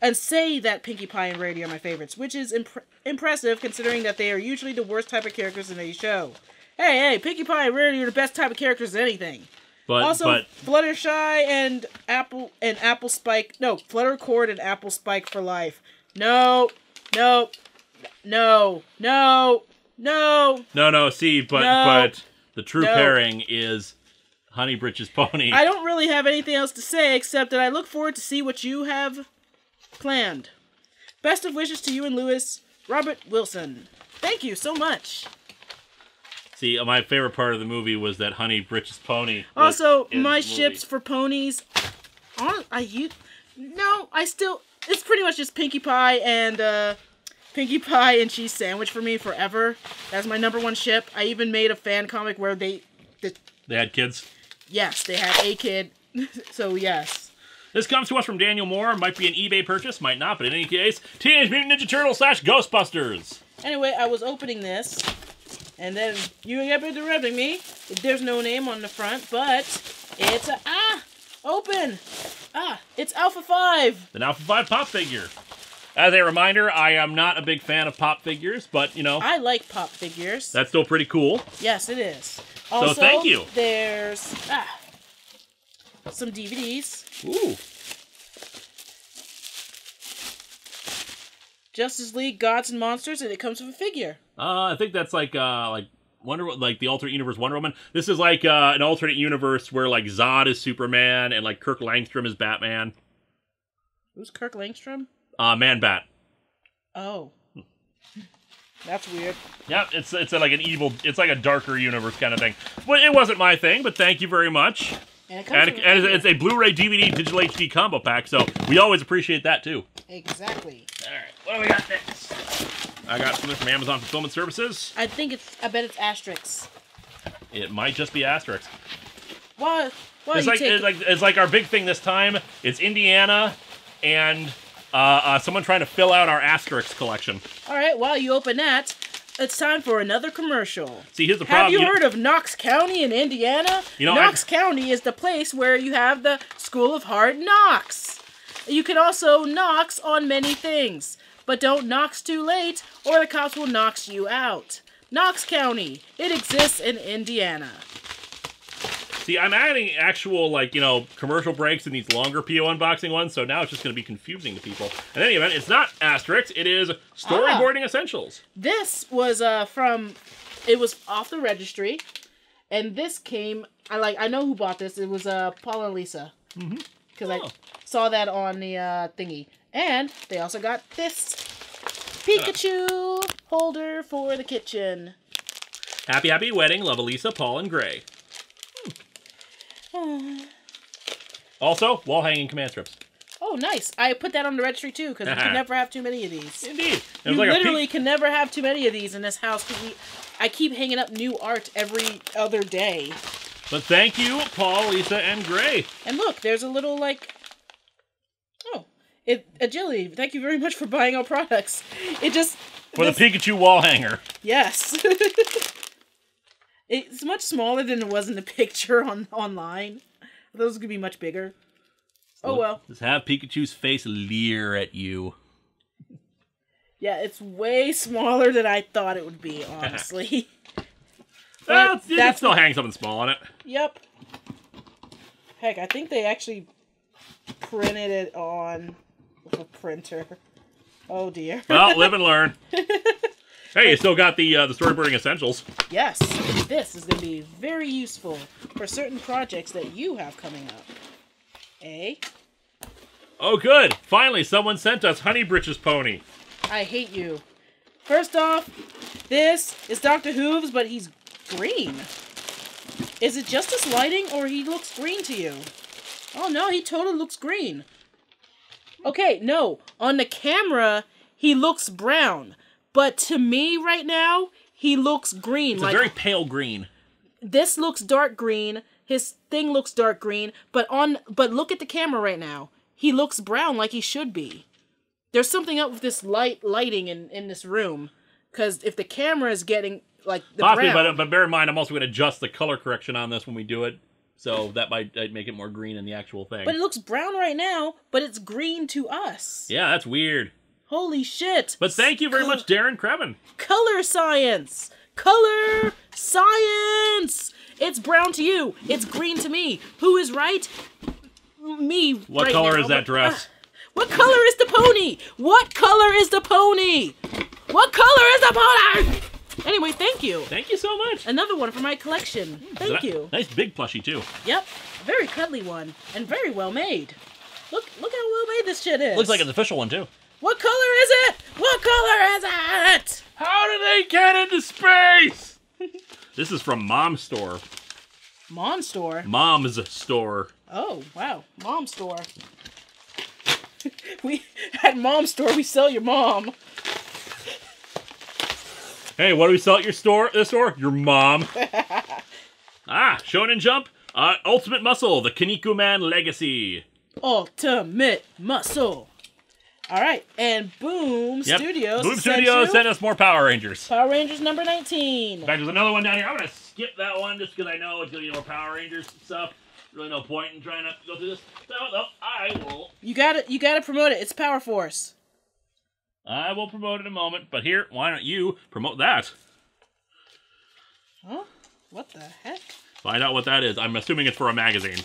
and say that Pinkie Pie and Rarity are my favorites, which is imp- impressive considering that they are usually the worst type of characters in a show. Hey, hey, Pinkie Pie and Rarity are the best type of characters in anything. But also, but Fluttershy and Apple and Apple Spike. No, Fluttercord and Apple Spike for life. No, no, no, no, no. no no see but No. but the true No. pairing is Honey Britches Pony. I don't really have anything else to say except that I look forward to see what you have planned. Best of wishes to you and Lewis, Robert Wilson. Thank you so much. See, my favorite part of the movie was that Honey Britches Pony. Also, my ships for ponies. On I you no, I still it's pretty much just Pinkie Pie and uh Pinkie Pie and cheese sandwich for me forever. That's my number one ship. I even made a fan comic where they, the, They had kids. yes, they had a kid. so yes, This comes to us from Daniel Moore. Might be an eBay purchase, might not, but in any case, Teenage Mutant Ninja Turtle slash Ghostbusters. Anyway, I was opening this, and then you kept interrupting me. There's no name on the front, but it's a ah open ah it's Alpha Five. The Alpha 5 pop figure. As a reminder, I am not a big fan of pop figures, but, you know, I like pop figures. that's still pretty cool. Yes, it is. Also, thank you. There's ah, some DVDs. Ooh. Justice League Gods and Monsters, and it comes with a figure. Uh, I think that's like, uh, like, Wonder, like the alternate universe Wonder Woman. This is like uh, an alternate universe where like Zod is Superman and like Kirk Langstrom is Batman. Who's Kirk Langstrom? Uh, Man Bat. Oh, that's weird. Yeah, it's it's like an evil, it's like a darker universe kind of thing. But it wasn't my thing. But thank you very much. And it comes And, it- and it's a Blu-ray DVD digital HD combo pack, so we always appreciate that too. exactly. All right, what do we got next? I got something from Amazon Fulfillment Services. I think it's. I bet it's Asterix. It might just be Asterix. Why? Why It's you like take? it's like it's like our big thing this time. It's Indiana and uh, uh, someone trying to fill out our Asterix collection. All right. While you open that, it's time for another commercial. See, here's the Have problem. you you- heard of Knox County in Indiana? You know, Knox I- County is the place where you have the School of Hard Knocks. You can also knocks on many things, but don't knocks too late, or the cops will knocks you out. Knox County. It exists in Indiana. See, I'm adding actual, like, you know, commercial breaks in these longer PO unboxing ones, so now it's just going to be confusing to people. In any event, it's not Asterix, it is Storyboarding Essentials. This was uh from it was off the registry, and this came. I like. I know who bought this. It was uh Paul and Lisa. Mm-hmm. Because Oh. I saw that on the uh thingy, and they also got this Pikachu holder for the kitchen. Happy Happy Wedding, Love Elisa, Paul, and Gray. Hmm. Also, wall hanging command strips. Oh, nice! I put that on the registry too because you can never have too many of these. Indeed. You like literally can never have too many of these in this house because. I keep hanging up new art every other day. But thank you, Paul, Lisa, and Gray. And look, there's a little like. It uh, agility. Thank you very much for buying our products. It just For the Pikachu wall hanger. Yes. it's much smaller than it was in the picture on online. Those could be much bigger. Oh well. Just have Pikachu's face leer at you. Yeah, it's way smaller than I thought it would be, honestly. Well, ah, it that's- still hangs something small on it. yep. Heck, I think they actually printed it on a printer. Oh dear. Well, live and learn. Hey, you still got the uh, the storyboarding essentials. Yes, this is going to be very useful for certain projects that you have coming up. A. Oh, good! Finally, someone sent us Honey Britches Pony. I hate you. First off, this is Dr. Hooves, but he's green. Is it just this lighting, or he looks green to you? Oh no, he totally looks green. Okay, no. On the camera, he looks brown. But to me right now, he looks green. It's like a very pale green. this looks dark green. His thing looks dark green. But on but look at the camera right now. He looks brown like he should be. There's something up with this light lighting in, in this room. Cause if the camera is getting like the Possibly, brown, but, but bear in mind, I'm also going to adjust the color correction on this when we do it. So that might uh, make it more green in the actual thing. but it looks brown right now, but it's green to us. yeah, that's weird. Holy shit. But thank you very much, Darren Krevin. Color science! Color science! It's brown to you. It's green to me. Who is right? Me. What right color now, is that dress? What color is the pony? What color is the pony? What color is the pony? Anyway, thank you. Thank you so much. Another one for my collection. Thank you. Nice big plushie too. Yep, very cuddly one and very well made. Look, look how well made this shit is. Looks like an official one too. What color is it? What color is it? How did they get into space? this is from Mom's store. Mom store. Mom's store. Oh wow, mom store. we at mom store. We sell your mom. Hey, what do we sell at your store? This store? Your mom. ah, Shonen Jump. Uh, Ultimate Muscle, the Kinnikuman Legacy. Ultimate muscle. All right, and Boom Yep. Studios. Boom Studios you sent us more Power Rangers. Power Rangers number nineteen. In fact, there's another one down here. I'm gonna skip that one just because I know it's gonna be more Power Rangers stuff. Really, no point in trying to go through this. So, no, I will. You got to You got to promote it. It's Power Force. I will promote it in a moment. But here, why don't you promote that? Huh? What the heck? Find out what that is. I'm assuming it's for a magazine.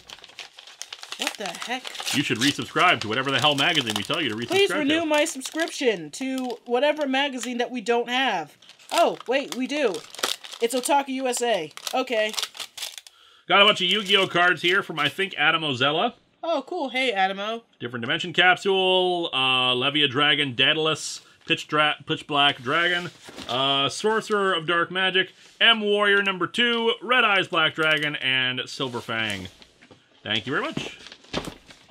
What the heck? You should resubscribe to whatever the hell magazine we tell you to resubscribe Please to. renew my subscription to whatever magazine that we don't have. Oh, wait, we do. It's Otaku USA. Okay. Got a bunch of Yu-Gi-Oh cards here from I think Adam Ozella. Oh, cool. Hey, Adamo. Different Dimension Capsule, uh, Levia Dragon, Daedalus, Pitch, Dra- Pitch Black Dragon, uh, Sorcerer of Dark Magic, M Warrior number two, Red Eyes Black Dragon, and Silver Fang. Thank you very much.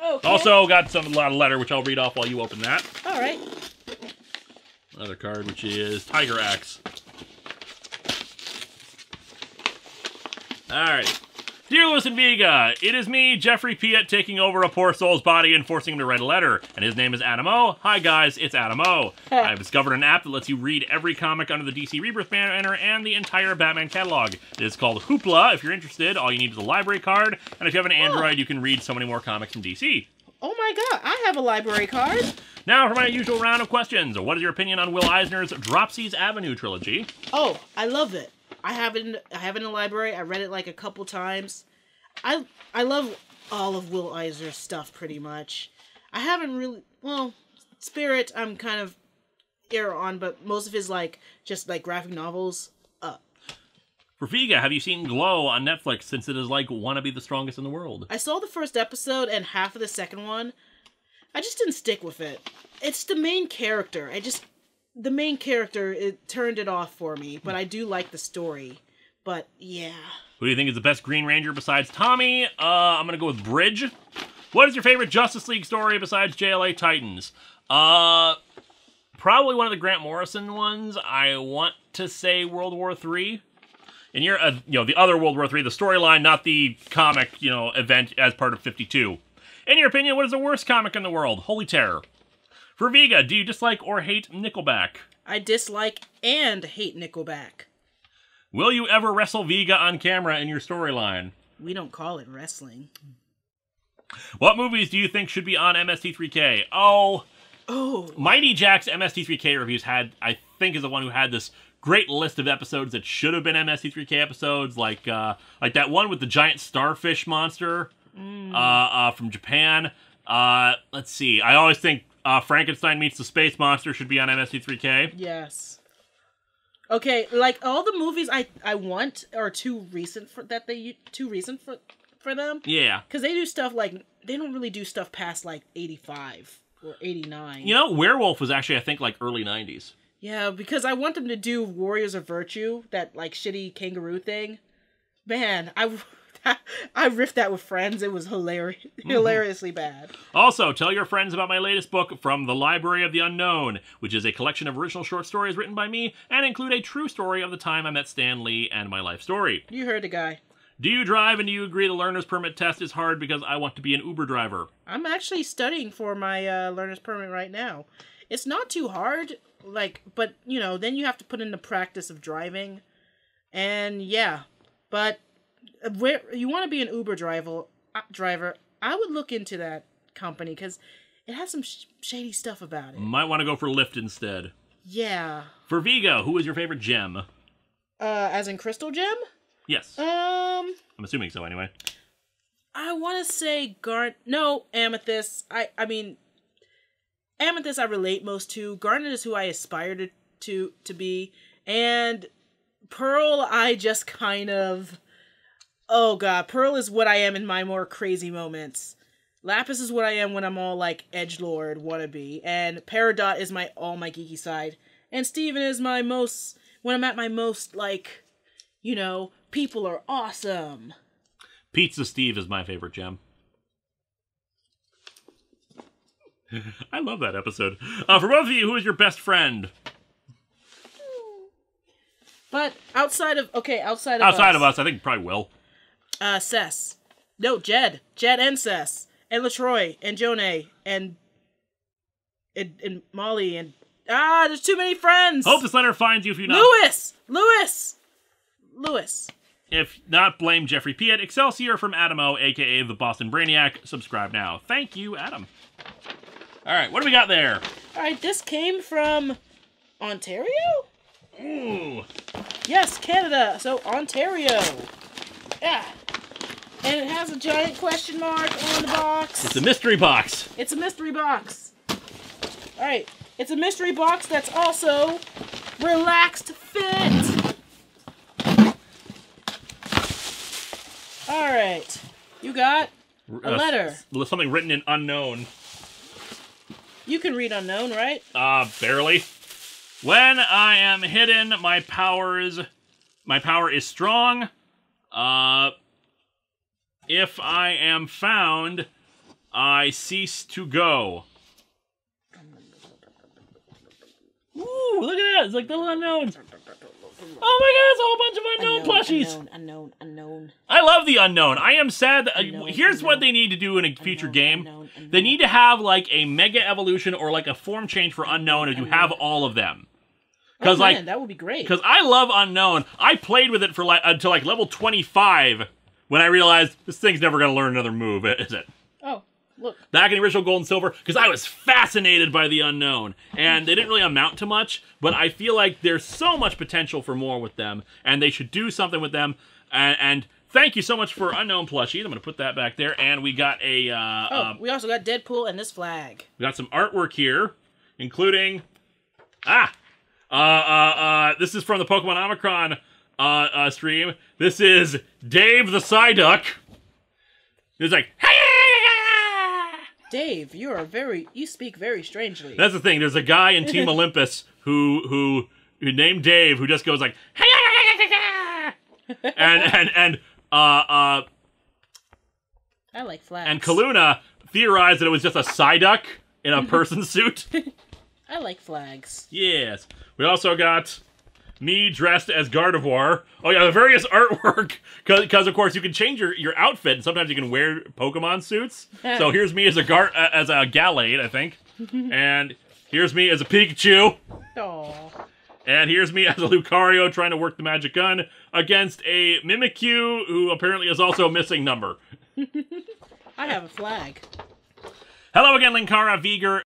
Okay. Also got some a lot of letter, which I'll read off while you open that. All right. Another card, which is Tiger Axe. All right. Dear Lewis and Vega, it is me, Jeffrey Piet, taking over a poor soul's body and forcing him to write a letter. And his name is Adam O. Hi guys, it's Adam O. I've discovered an app that lets you read every comic under the DC Rebirth banner and the entire Batman catalog. It is called Hoopla. If you're interested, all you need is a library card, and if you have an Android, you can read so many more comics from DC. Oh my god, I have a library card. Now for my usual round of questions. What is your opinion on Will Eisner's Dropsies Avenue trilogy? Oh, I love it. I have it. In, I have it in the library. I read it like a couple times. I I love all of Will Eisner's stuff pretty much. I haven't really well, Spirit. I'm kind of error on, but most of his like just like graphic novels. Uh, For Vega, have you seen Glow on Netflix since it is like wanna be the strongest in the world? I saw the first episode and half of the second one. I just didn't stick with it. It's the main character. I just the main character it turned it off for me, but I do like the story. But yeah. Who do you think is the best Green Ranger besides Tommy? Uh, I'm gonna go with Bridge. What is your favorite Justice League story besides JLA Titans? Uh, probably one of the Grant Morrison ones. I want to say World War Three. And you're, uh, you know, the other World War Three, the storyline, not the comic, you know, event as part of 52. In your opinion, what is the worst comic in the world? Holy Terror. For Vega, do you dislike or hate Nickelback? I dislike and hate Nickelback. Will you ever wrestle Vega on camera in your storyline? We don't call it wrestling. What movies do you think should be on MST3K? Oh, Oh, Mighty Jack's MST3K reviews had, I think, is the one who had this great list of episodes that should have been MST3K episodes, like uh, like that one with the giant starfish monster uh, uh, from Japan. Uh, let's see. I always think uh, Frankenstein meets the space monster should be on MST3K. yes. Okay, like all the movies I I want are too recent for that they too recent for for them Yeah. because they do stuff like they don't really do stuff past like eighty five or eighty nine. You know, Werewolf was actually I think like early '90s. Yeah, because I want them to do Warriors of Virtue, that like shitty kangaroo thing. Man, I I riffed that with friends. It was hilarious, hilariously bad. Also, tell your friends about my latest book, From the Library of the Unknown, which is a collection of original short stories written by me and include a true story of the time I met Stan Lee and my life story. You heard the guy. Do you drive and do you agree the learner's permit test is hard because I want to be an Uber driver? I'm actually studying for my uh, learner's permit right now. It's not too hard, like, but you know, then you have to put in the practice of driving, and yeah, but where you want to be an Uber driver, uh, driver, I would look into that company because it has some sh- shady stuff about it. Might want to go for Lyft instead. Yeah, For Vigo, who is your favorite gem? uh, as in Crystal Gem. Yes, Um, I'm assuming so anyway. I want to say Garnet. No, Amethyst. I I mean, Amethyst. I relate most to. Garnet is who I aspire to to to be, and Pearl. I just kind of. Oh god, Pearl is what I am in my more crazy moments. Lapis is what I am when I'm all like edge lord wannabe, and Peridot is my all my geeky side, and Steven is my most when I'm at my most like, you know, people are awesome. Pizza Steve is my favorite gem. I love that episode. Uh, for both of you, who is your best friend? But outside of okay, outside of Outside us, of us, I think probably Will. Uh, Cess, no, Jed, Jed and Sess. and Latroy, and Jonah, and and, and Molly, and ah, there's too many friends. Hope this letter finds you if you not. Lewis, Lewis, Lewis. If not, blame Jeffrey Piet. Excelsior from Adamo, aka the Boston Brainiac. Subscribe now. Thank you, Adam. All right, what do we got there? All right, this came from Ontario. Ooh, Yes, Canada. So Ontario. Yeah. And it has a giant question mark on the box. it's a mystery box. It's a mystery box. Alright, it's a mystery box that's also relaxed fit. Alright, you got a Uh, letter. something written in unknown. You can read unknown, right? Uh, barely. When I am hidden, my powers, my power is strong. Uh, if I am found, I cease to go. Ooh, look at that! It's like little unknowns. Oh my god, it's a whole bunch of unknown, plushies. Unknown, unknown, unknown. I love the unknown. I am sad. That, uh, Unknown, here's what they need to do in a future Unknown, game. unknown, They need to have like a mega evolution or like a form change for unknown if you have all of them. Because oh, like, that would be great. because I love unknown. I played with it for like until like level 25 when I realized this thing's never gonna learn another move, is it? Oh, look. Back in the original Gold and Silver, because I was fascinated by the unknown, and they didn't really amount to much. But I feel like there's so much potential for more with them, and they should do something with them. And, and thank you so much for unknown plushies. I'm gonna put that back there, and we got a uh, Oh, um, we also got Deadpool and this flag. we got some artwork here, including ah, uh, uh, uh, this is from the Pokemon Omicron uh, uh, stream. This is Dave the Psyduck. It's like Dave, you are very. You speak very strangely. that's the thing. There's a guy in Team Olympus who who who named Dave who just goes like and and and uh uh I like flags. and Kaluna theorized that it was just a Psyduck in a person suit. I like flags. Yes. We also got me dressed as Gardevoir. Oh yeah, the various artwork because of course you can change your, your outfit and sometimes you can wear Pokemon suits. so here's me as a gar uh, as a Gallade, I think, and here's me as a Pikachu, Oh, and here's me as a Lucario trying to work the magic gun against a Mimikyu who apparently is also a missing number. I have a flag. Hello again, Linkara, Viger,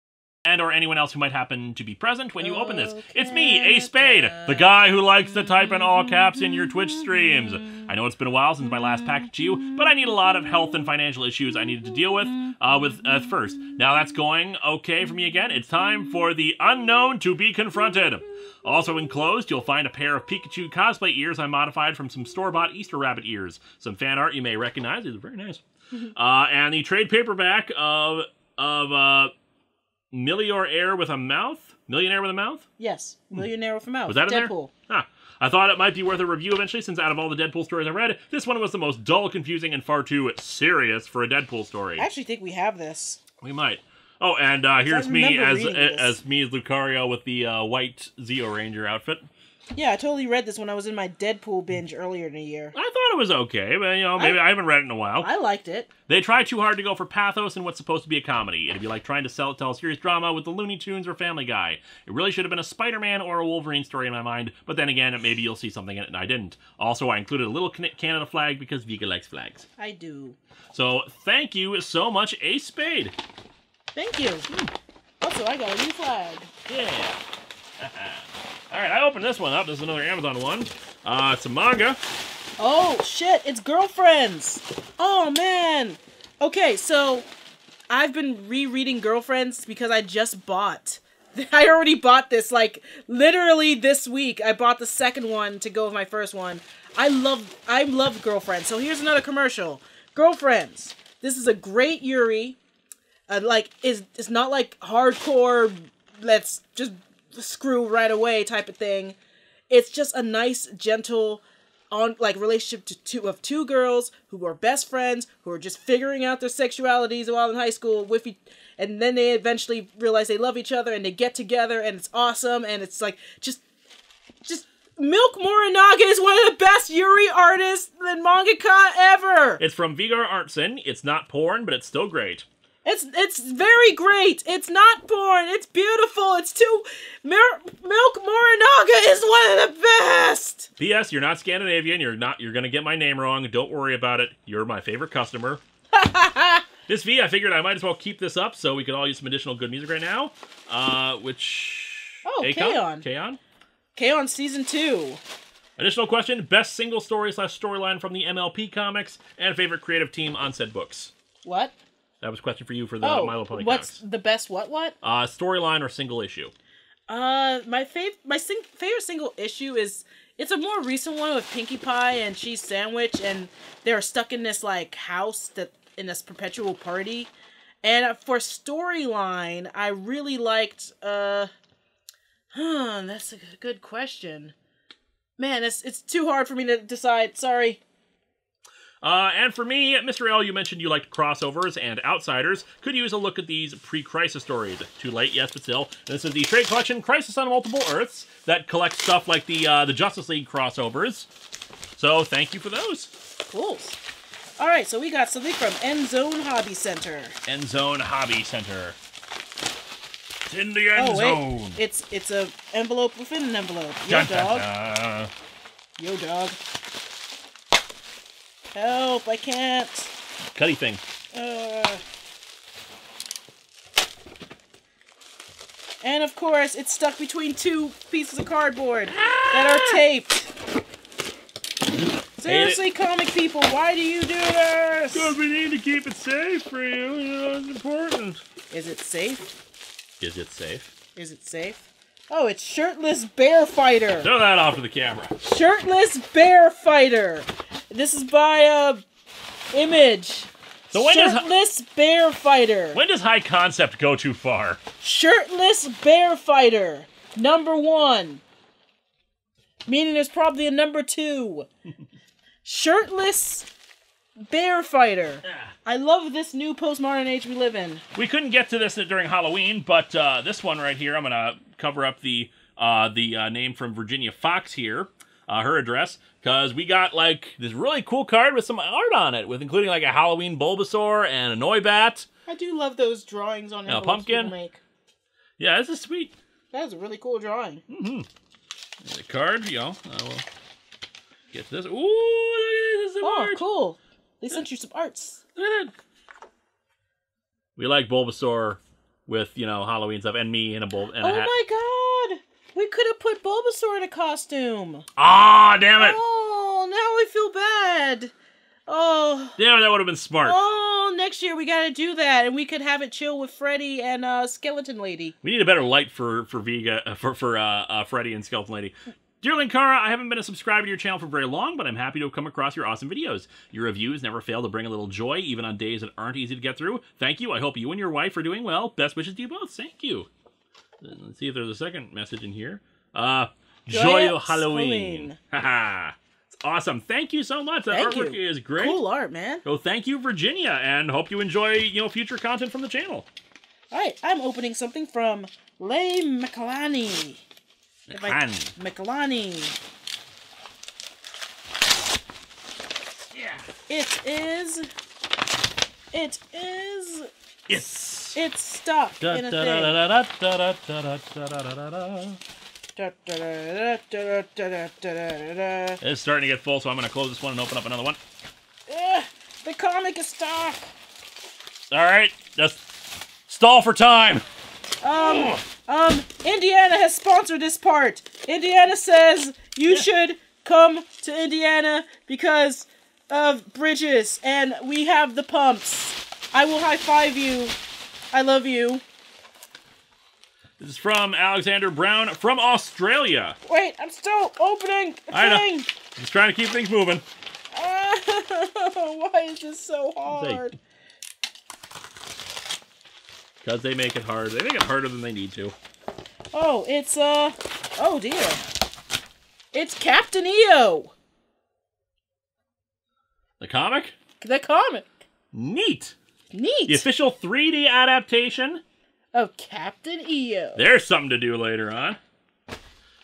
and or anyone else who might happen to be present when you open this. It's me, Ace Spade, the guy who likes to type in all caps in your Twitch streams. I know it's been a while since my last package to you, but I need a lot of health and financial issues I needed to deal with uh, with uh, first. Now that's going okay for me again. It's time for the unknown to be confronted. Also enclosed, you'll find a pair of Pikachu cosplay ears I modified from some store-bought Easter rabbit ears. Some fan art you may recognize. These are very nice. uh, and the trade paperback of of uh, Millior Air with a mouth. Millionaire with a mouth. Yes, millionaire with a mouth. Was that in there? Deadpool. Huh. I thought it might be worth a review eventually, since out of all the Deadpool stories I read, this one was the most dull, confusing, and far too serious for a Deadpool story. I actually think we have this. We might. Oh, and uh, here's me as as, as me as Lucario with the uh, white Zeo Ranger outfit. Yeah, I totally read this when I was in my Deadpool binge earlier in the year. I thought it was okay, but you know, maybe I, haven't read it in a while. I liked it. They try too hard to go for pathos and what's supposed to be a comedy. It'd be like trying to sell tell a serious drama with the Looney Tunes or Family Guy. It really should have been a Spider-Man or a Wolverine story in my mind, but then again, maybe you'll see something in it and I didn't. Also, I included a little Canada flag because Vika likes flags. I do. So thank you so much, Ace Spade. Thank you. Hmm. Also, I got a new flag. Yeah. All right, I opened this one up. This is another Amazon one. Uh, it's a manga. Oh shit! It's girlfriends. Oh man. Okay, so I've been rereading Girlfriends because I just bought. I already bought this like literally this week. I bought the second one to go with my first one. I love I love Girlfriends. So here's another commercial. Girlfriends. This is a great Yuri. Uh, like is it's not like hardcore. Let's just screw right away type of thing. It's just a nice, gentle, on like relationship to two of two girls who are best friends who are just figuring out their sexualities while in high school with each, and then they eventually realize they love each other and they get together and it's awesome and it's like just just Milk Morinaga is one of the best Yuri artists and mangaka ever. It's from Vigar Artson. It's not porn, but it's still great. It's it's very great. It's not porn. It's beautiful. It's too Mir- Milk Morinaga is one of the best. P.S. You're not Scandinavian. You're not. You're gonna get my name wrong. Don't worry about it. You're my favorite customer. this V, I figured I might as well keep this up so we could all use some additional good music right now. Uh, which Oh, Akon? K-On. K-On? K-On season two. Additional question: Best single story slash storyline from the MLP comics and favorite creative team on said books. What? That was a question for you for the Oh, Little Pony what's comics. the best? What? What? Uh, storyline or single issue? Uh, my fav- my sing- favorite single issue is it's a more recent one with Pinkie Pie and Cheese Sandwich, and they're stuck in this like house that in this perpetual party. And uh, for storyline, I really liked. Uh, huh, that's a good question. Man, it's it's too hard for me to decide. Sorry. Uh, and for me, Mr. L, you mentioned you liked crossovers and outsiders. Could use a look at these pre-crisis stories. Too late, yes, but still. This is the trade collection Crisis on Multiple Earths that collects stuff like the uh, the Justice League crossovers. So thank you for those. Cool. All right, so we got something from End Zone Hobby Center. End Zone Hobby Center. It's in the end Oh zone. wait, it's it's a envelope within an envelope. Yo, Dun, dun, dog. dun. Yo, dog. Help! I can't. Cuddy thing. Uh. And of course, it's stuck between two pieces of cardboard that are taped. Seriously, comic people, why do you do this? Because we need to keep it safe for you. You know, it's important. Is it safe? Is it safe? Is it safe? Oh, it's shirtless bear fighter. Throw that off to the camera. Shirtless bear fighter. This is by uh, Image. So when does Shirtless bear fighter. when does high concept go too far? Shirtless bear fighter. Number one. Meaning there's probably a number two. Shirtless bear fighter. I love this new postmodern age we live in. We couldn't get to this during Halloween, but uh, this one right here, I'm gonna cover up the uh, the uh, name from Virginia Fox here, uh, her address, because we got like this really cool card with some art on it, with including like a Halloween Bulbasaur and a Noibat. I do love those drawings on a pumpkin? Yeah, this is sweet. That is a really cool drawing. Mm-hmm. The card, you know, I will get to this. Ooh, look at this! Oh, cool. They sent you some arts. At it. We like Bulbasaur with you know Halloween stuff and me in a bowl and oh a hat. my god! We could have put Bulbasaur in a costume. Ah, damn it! Oh, now I feel bad. Oh, Damn, that would have been smart. oh, next year we gotta do that, and we could have it chill with Freddy and uh, Skeleton Lady. We need a better light for for Vega uh, for for uh, uh, Freddy and Skeleton Lady. Dear Linkara, I haven't been a subscriber to your channel for very long, but I'm happy to have come across your awesome videos. Your reviews never fail to bring a little joy, even on days that aren't easy to get through. Thank you. I hope you and your wife are doing well. Best wishes to you both. Thank you. Let's see if there's a second message in here. Uh, Joyous Joyous Halloween. Haha. It's awesome. Thank you so much. That Thank artwork you. is great. Cool art, man. So thank you, Virginia, and hope you enjoy you know future content from the channel. All right, I'm opening something from Leigh McLani. Yeah. It is. It is. Yes. It's stuck da, in a da, thing. It's starting to get full, so I'm going to close this one and open up another one. The comic is stuck. All right, just stall for time. Um. Ugh um, Indiana has sponsored this part. Indiana says you should come to Indiana because of bridges, and we have the pumps. I will high five you. I love you. This is from Alexander Brown from Australia. Wait, I'm still opening I know. thing. Just trying to keep things moving. Why is this so hard? Because they make it hard. They make it harder than they need to. Oh, it's uh. Oh dear. It's Captain EO, The comic? the comic. Neat. Neat. The official 3D adaptation. of Captain EO. There's something to do later on.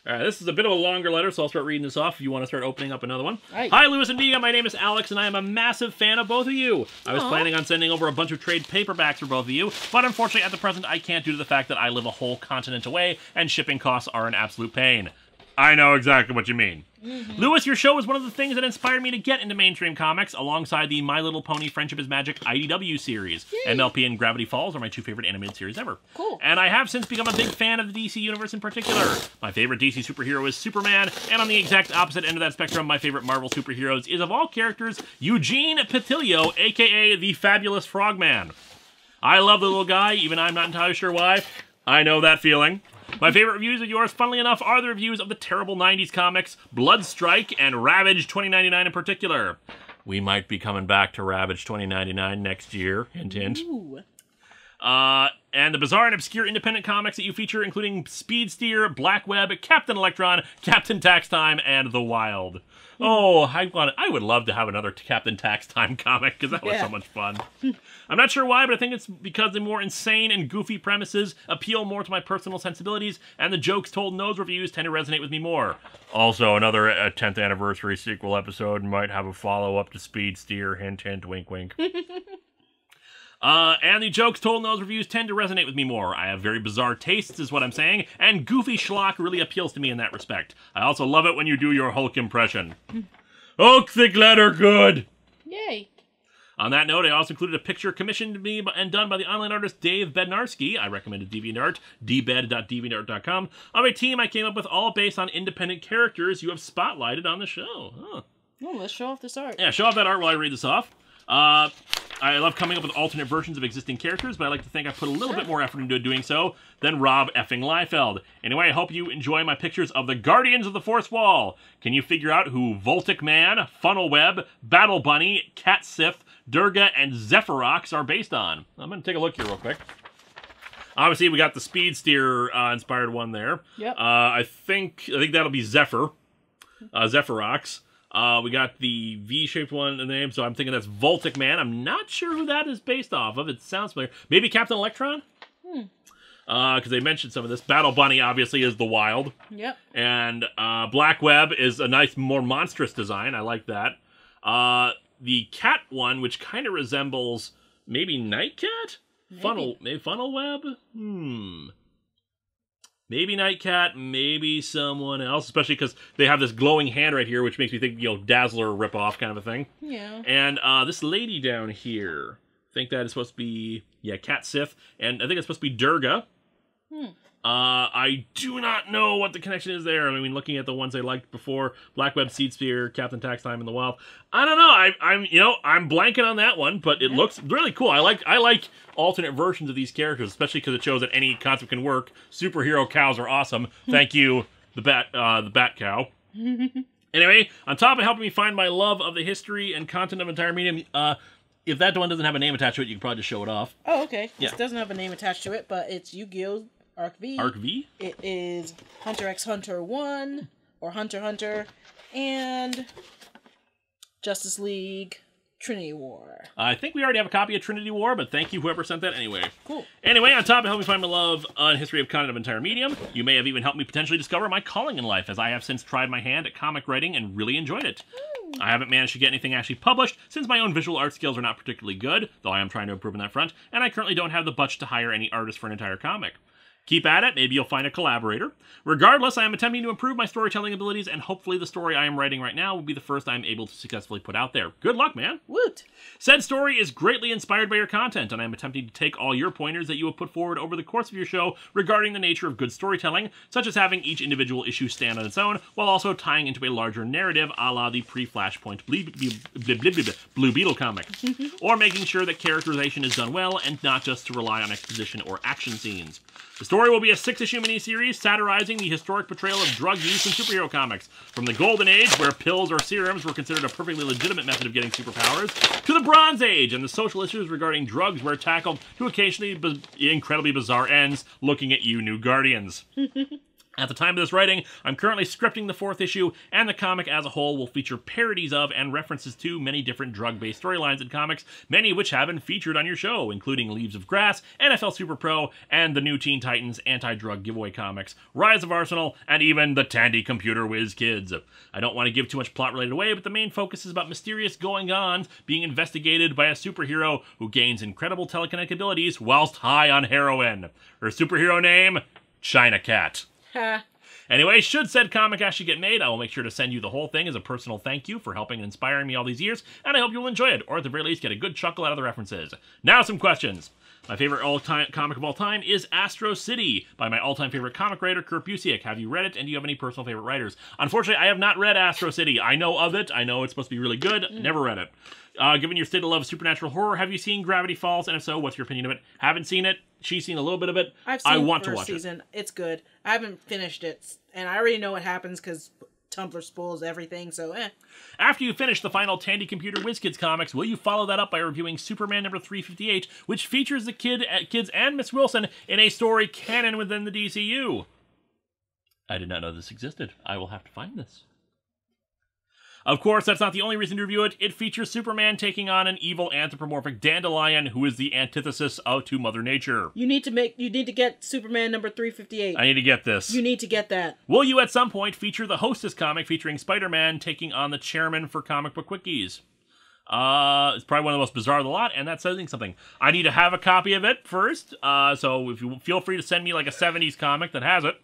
All right, this is a bit of a longer letter, so I'll start reading this off if you want to start opening up another one. Right. Hi, Lewis and Mia. My name is Alex, and I am a massive fan of both of you. I was planning on sending over a bunch of trade paperbacks for both of you, but unfortunately, at the present, I can't due to the fact that I live a whole continent away, and shipping costs are an absolute pain. I know exactly what you mean. Mm-hmm. Lewis, your show was one of the things that inspired me to get into mainstream comics, alongside the My Little Pony Friendship is Magic IDW series. MLP and Gravity Falls are my two favorite animated series ever. Cool. And I have since become a big fan of the DC universe in particular. My favorite DC superhero is Superman, and on the exact opposite end of that spectrum, my favorite Marvel superheroes is of all characters Eugene Patilio, aka the Fabulous Frogman. I love the little guy, even I'm not entirely sure why. I know that feeling. My favorite reviews of yours, funnily enough, are the reviews of the terrible 90s comics, Bloodstrike and Ravage 2099 in particular. We might be coming back to Ravage 2099 next year, hint hint. Ooh. Uh, and the bizarre and obscure independent comics that you feature, including Speed Steer, Black Web, Captain Electron, Captain Tax Time, and The Wild. Oh, I want. I would love to have another Captain Tax Time comic because that was Yeah. so much fun. I'm not sure why, but I think it's because the more insane and goofy premises appeal more to my personal sensibilities, and the jokes told in those reviews tend to resonate with me more. Also, another uh, 10th anniversary sequel episode might have a follow up to Speed Steer. Hint, hint, wink, wink. Uh, and the jokes told in those reviews tend to resonate with me more. I have very bizarre tastes, is what I'm saying, and goofy schlock really appeals to me in that respect. I also love it when you do your Hulk impression. Hulk the glitter good! Yay. On that note, I also included a picture commissioned to me and done by the online artist Dave Bednarski. I recommended DeviantArt, dbed.deviantart.com. Of a team, I came up with all based on independent characters you have spotlighted on the show. Huh. Oh, let's show off this art. Yeah, show off that art while I read this off. Uh, I love coming up with alternate versions of existing characters, but I like to think I put a little bit more effort into doing so than Rob effing Liefeld. Anyway, I hope you enjoy my pictures of the Guardians of the Fourth Wall. Can you figure out who Voltic Man, Funnel Web, Battle Bunny, Cat Sith, Durga, and Zephyrox are based on? I'm going to take a look here real quick. Obviously, we got the Speed Steer uh, inspired one there. Yep. Uh, I think I think that'll be Zephyr, uh, Zephyrox. Uh, we got the V-shaped one in the name, so I'm thinking that's Voltic Man. I'm not sure who that is based off of. It sounds familiar. Maybe Captain Electron. Hmm. Because they mentioned some of this. Battle Bunny obviously is the Wild, Yep. and uh, Black Web is a nice, more monstrous design. I like that. Uh, the cat one, which kind of resembles maybe Night Nightcat, funnel, maybe Funnel Web. Hmm. Maybe Nightcat, maybe someone else, especially because they have this glowing hand right here, which makes me think, you know, Dazzler ripoff kind of a thing. Yeah. And uh, this lady down here, I think that is supposed to be yeah, Cat Sith, and I think it's supposed to be Durga. Hmm. Uh, I do not know what the connection is there. I mean, looking at the ones I liked before, Black Web Speed Steer, Captain Tax Time in the Wild. I don't know. I, I'm, you know, I'm blanking on that one, but it Yeah. looks really cool. I like, I like alternate versions of these characters, especially because it shows that any concept can work. Superhero cows are awesome. Thank you, the bat, uh, the bat cow. Anyway, on top of helping me find my love of the history and content of entire medium, uh, if that one doesn't have a name attached to it, you can probably just show it off. Oh, okay. Yeah. This doesn't have a name attached to it, but it's Yu-Gi-Oh! Arc V. Arc V? It is Hunter x Hunter 1 or Hunter Hunter and Justice League Trinity War. I think we already have a copy of Trinity War, but thank you whoever sent that anyway. Cool. Anyway, on top of helping me find my love on history of content of entire medium, you may have even helped me potentially discover my calling in life, as I have since tried my hand at comic writing and really enjoyed it. I haven't managed to get anything actually published, since my own visual art skills are not particularly good, though I am trying to improve on that front, and I currently don't have the budget to hire any artist for an entire comic. Keep at it, maybe you'll find a collaborator. Regardless, I am attempting to improve my storytelling abilities, and hopefully the story I am writing right now will be the first I am able to successfully put out there. Good luck, man! Woot! Said story is greatly inspired by your content, and I am attempting to take all your pointers that you have put forward over the course of your show regarding the nature of good storytelling, such as having each individual issue stand on its own, while also tying into a larger narrative a la the pre Flashpoint Blue, Blue, Blue, Blue, Blue Beetle comic, or making sure that characterization is done well and not just to rely on exposition or action scenes. The story will be a six issue miniseries satirizing the historic portrayal of drug use in superhero comics, from the Golden Age, where pills or serums were considered a perfectly legitimate method of getting superpowers, to the Bronze Age and the social issues regarding drugs were tackled to occasionally incredibly bizarre ends. Looking at you, New Guardians. At the time of this writing, I'm currently scripting the fourth issue, and the comic as a whole will feature parodies of and references to many different drug based storylines in comics, many of which have been featured on your show, including Leaves of Grass, NFL Super Pro, and the new Teen Titans anti drug giveaway comics, Rise of Arsenal, and even the Tandy Computer Whiz Kids. I don't want to give too much plot related away, but the main focus is about mysterious going ons being investigated by a superhero who gains incredible telekinetic abilities whilst high on heroin. Her superhero name? China Cat. Anyway, should said comic actually get made, I will make sure to send you the whole thing as a personal thank you for helping and inspiring me all these years, and I hope you will enjoy it, or at the very least get a good chuckle out of the references. Now, some questions. My favorite all-time comic of all time is Astro City by my all-time favorite comic writer Kurt Busiek. Have you read it, and do you have any personal favorite writers? Unfortunately, I have not read Astro City. I know of it. I know it's supposed to be really good. Mm. Never read it. Uh, given your state of love of supernatural horror, have you seen Gravity Falls? And if so, what's your opinion of it? Haven't seen it. She's seen a little bit of it. I've seen I want to watch it. season. It's good. I haven't finished it, and I already know what happens because Tumblr spoils everything. So, eh. After you finish the final Tandy Computer Whiz Kids comics, will you follow that up by reviewing Superman number 358, which features the kid, uh, kids and Miss Wilson in a story canon within the DCU? I did not know this existed. I will have to find this. Of course, that's not the only reason to review it. It features Superman taking on an evil anthropomorphic dandelion who is the antithesis of to Mother Nature. You need to make. You need to get Superman number three fifty eight. I need to get this. You need to get that. Will you at some point feature the Hostess comic featuring Spider Man taking on the chairman for comic book quickies? Uh, it's probably one of the most bizarre of the lot, and that's saying something. I need to have a copy of it first, uh, so if you feel free to send me like a 70s comic that has it.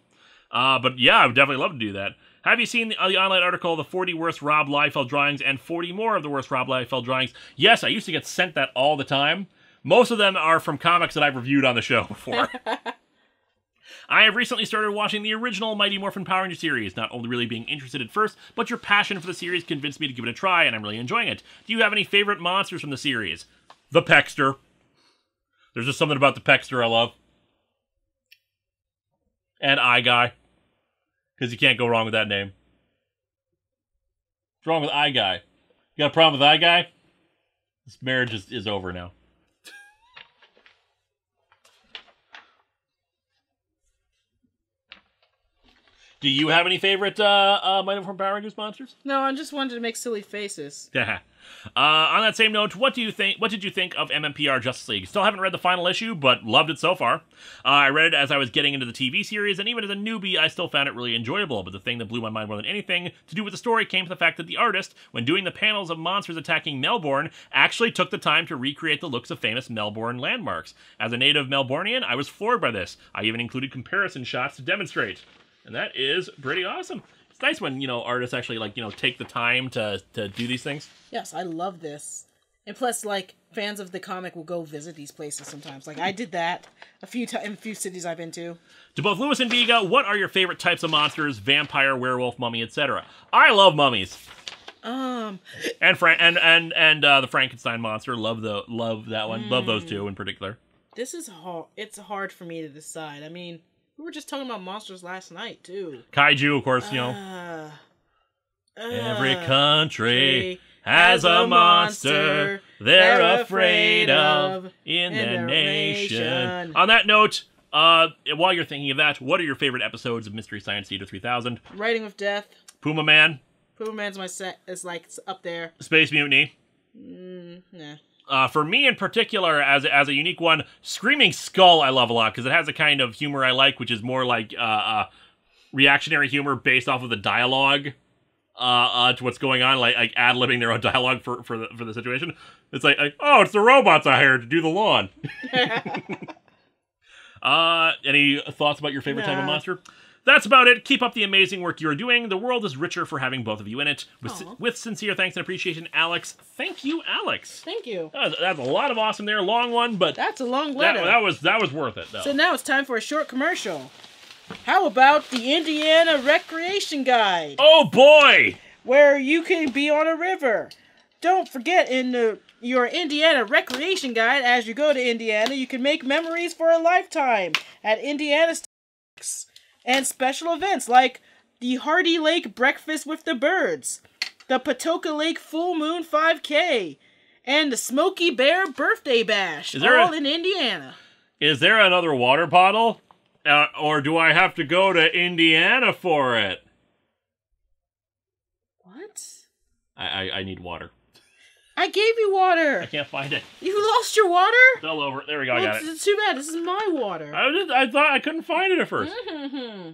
Uh, but yeah, I would definitely love to do that. Have you seen the, uh, the online article, The 40 Worst Rob Liefeld Drawings and 40 More of the Worst Rob Liefeld Drawings? Yes, I used to get sent that all the time. Most of them are from comics that I've reviewed on the show before. I have recently started watching the original Mighty Morphin Power Ranger series, not only really being interested at first, but your passion for the series convinced me to give it a try, and I'm really enjoying it. Do you have any favorite monsters from the series? The Peckster. There's just something about the Peckster I love. And Eye Guy. Because you can't go wrong with that name. What's wrong with Eye Guy? You got a problem with Eye Guy? This marriage is, is over now. Do you have any favorite uh, uh, Mighty Morphin Power Rangers monsters? No, I just wanted to make silly faces. uh, on that same note, what do you think? What did you think of MMPR Justice League? Still haven't read the final issue, but loved it so far. Uh, I read it as I was getting into the TV series, and even as a newbie, I still found it really enjoyable. But the thing that blew my mind more than anything to do with the story came to the fact that the artist, when doing the panels of monsters attacking Melbourne, actually took the time to recreate the looks of famous Melbourne landmarks. As a native Melbourneian, I was floored by this. I even included comparison shots to demonstrate, and that is pretty awesome. It's nice when you know artists actually like you know take the time to to do these things. Yes, I love this. And plus, like fans of the comic will go visit these places sometimes. Like I did that a few times in a few cities I've been to. To both Lewis and Vega, what are your favorite types of monsters? Vampire, werewolf, mummy, etc. I love mummies. Um, And Fra- and and and uh, the Frankenstein monster. Love the love that one. Love those two in particular. this is hard. It's hard for me to decide. I mean, we were just talking about monsters last night too. Kaiju, of course, you know. Uh, Every uh, country has a monster they're afraid of in their nation. On that note, uh, while you're thinking of that, what are your favorite episodes of Mystery Science Theater 3000? Riding with Death. Puma Man, Puma Man's my set. Is like it's up there. Space Mutiny. Nah. Uh, for me in particular, as as a unique one, Screaming Skull I love a lot because it has a kind of humor I like, which is more like uh, uh, reactionary humor based off of the dialogue uh, uh, to what's going on, like like ad libbing their own dialogue for for the for the situation. It's like, like, oh, it's the robots I hired to do the lawn. uh, any thoughts about your favorite type of monster? That's about it. Keep up the amazing work you are doing. The world is richer for having both of you in it. With, with sincere thanks and appreciation, Alex. Thank you, Alex. Thank you. That that's a lot of awesome there. Long one, but That's a long that, letter. that was that was worth it though. So now it's time for a short commercial. How about the Indiana Recreation Guide, oh boy! where you can be on a river? Don't forget in the, your Indiana Recreation Guide, as you go to Indiana, you can make memories for a lifetime at Indiana Steaks and special events like the Hardy Lake Breakfast with the Birds, the Patoka Lake Full Moon 5K, and the Smokey Bear Birthday Bash, Is there all a- in Indiana. Is there another water bottle, uh, or do I have to go to Indiana for it? What? I I, I need water. I gave you water. I can't find it. You lost your water? All over. There we go. I got it's, it. it's too bad. This is my water. I just, I thought I couldn't find it at first. Mm-hmm.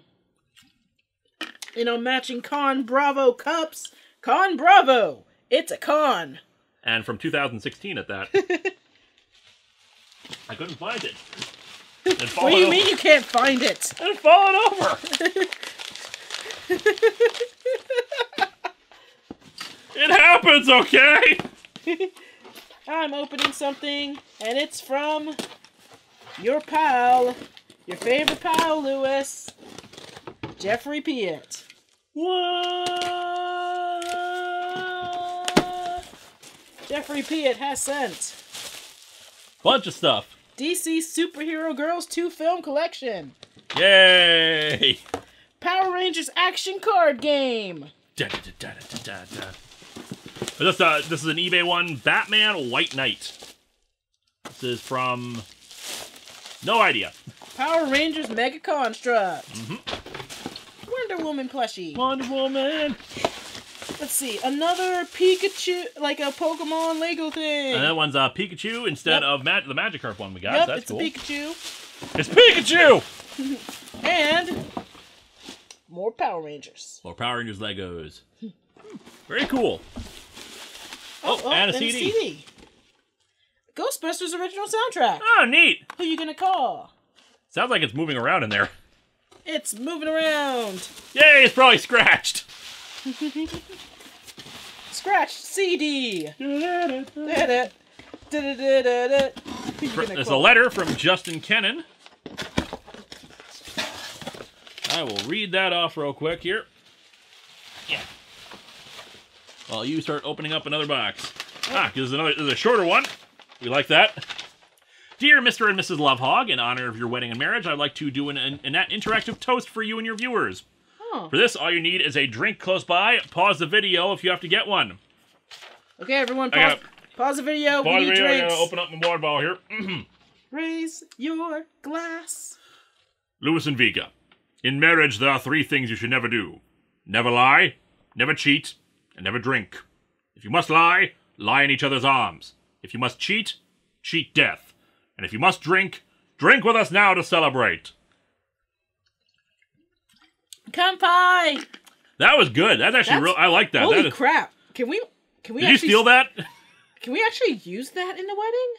you know, matching Con Bravo cups. Con Bravo. It's a con. And from 2016 at that. I couldn't find it. It What do you over. mean you can't find it? It's fallen over. it happens, okay? I'm opening something, and it's from your pal, your favorite pal, Lewis, Jeffrey Piet. What? Jeffrey Piet has sent Bunch of stuff. DC Superhero Girls 2 film collection, Yay! Power Rangers action card game. Da, da, da, This, uh, this is an eBay one. Batman White Knight. This is from. No idea. Power Rangers Mega Construct. Wonder Woman plushie. Wonder Woman. Let's see, another Pikachu, like a Pokemon Lego thing. And that one's uh, Pikachu instead Yep. of Mag- the Magikarp one we got. yep, That's it's cool. a Pikachu. it's Pikachu! And more Power Rangers. More Power Rangers Legos. Very cool. Oh, oh, oh, and a CD. CD. Ghostbusters original soundtrack. Oh, neat. Who you gonna call? Sounds like it's moving around in there. It's moving around. Yay, it's probably scratched. Scratch CD. There's a letter from Justin Kennan. I will read that off real quick here. Yeah. While you start opening up another box. Ah, because there's another, there's a shorter one. We like that. Dear Mr. and Mrs. Lovhaug, in honor of your wedding and marriage, I'd like to do an, an, an interactive toast for you and your viewers. Huh. For this, all you need is a drink close by. Pause the video if you have to get one. Okay, everyone, pause, pause the video. Pause we need video. I'm drinks. gonna open up my water bottle here. Raise your glass. Lewis and Vega. In marriage, there are three things you should never do never lie, never cheat, and never drink. If you must lie, lie in each other's arms. If you must cheat, cheat death. And if you must drink, drink with us now to celebrate. Kampai. That was good. That's actually That's- real. I like that. Holy that is- crap! Can we? Can we? did you actually, steal that? Can we actually use that in the wedding?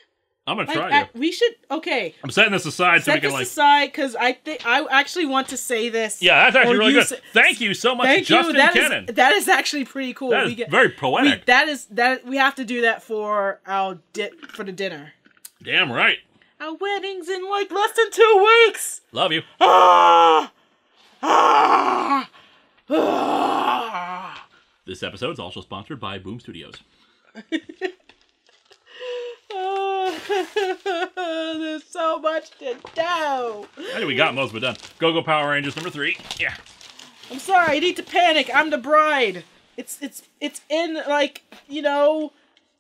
I'm gonna Like, try I- you. we should. Okay, I'm setting this aside so we set can this like. aside because I think I actually want to say this. Yeah, that's actually really good. say- Thank you so much, Thank Justin you. That is Kennan. that is actually pretty cool. that we get very we, poetic. that is that we have to do that for our di- for the dinner. Damn right. Our wedding's in like less than two weeks. Love you. Ah! Ah! Ah! This episode is also sponsored by Boom Studios. Ah, There's so much to do. I think we got most of it done. Go Go Power Rangers number three. Yeah. I'm sorry, I need to panic. I'm the bride. It's it's it's in like, you know,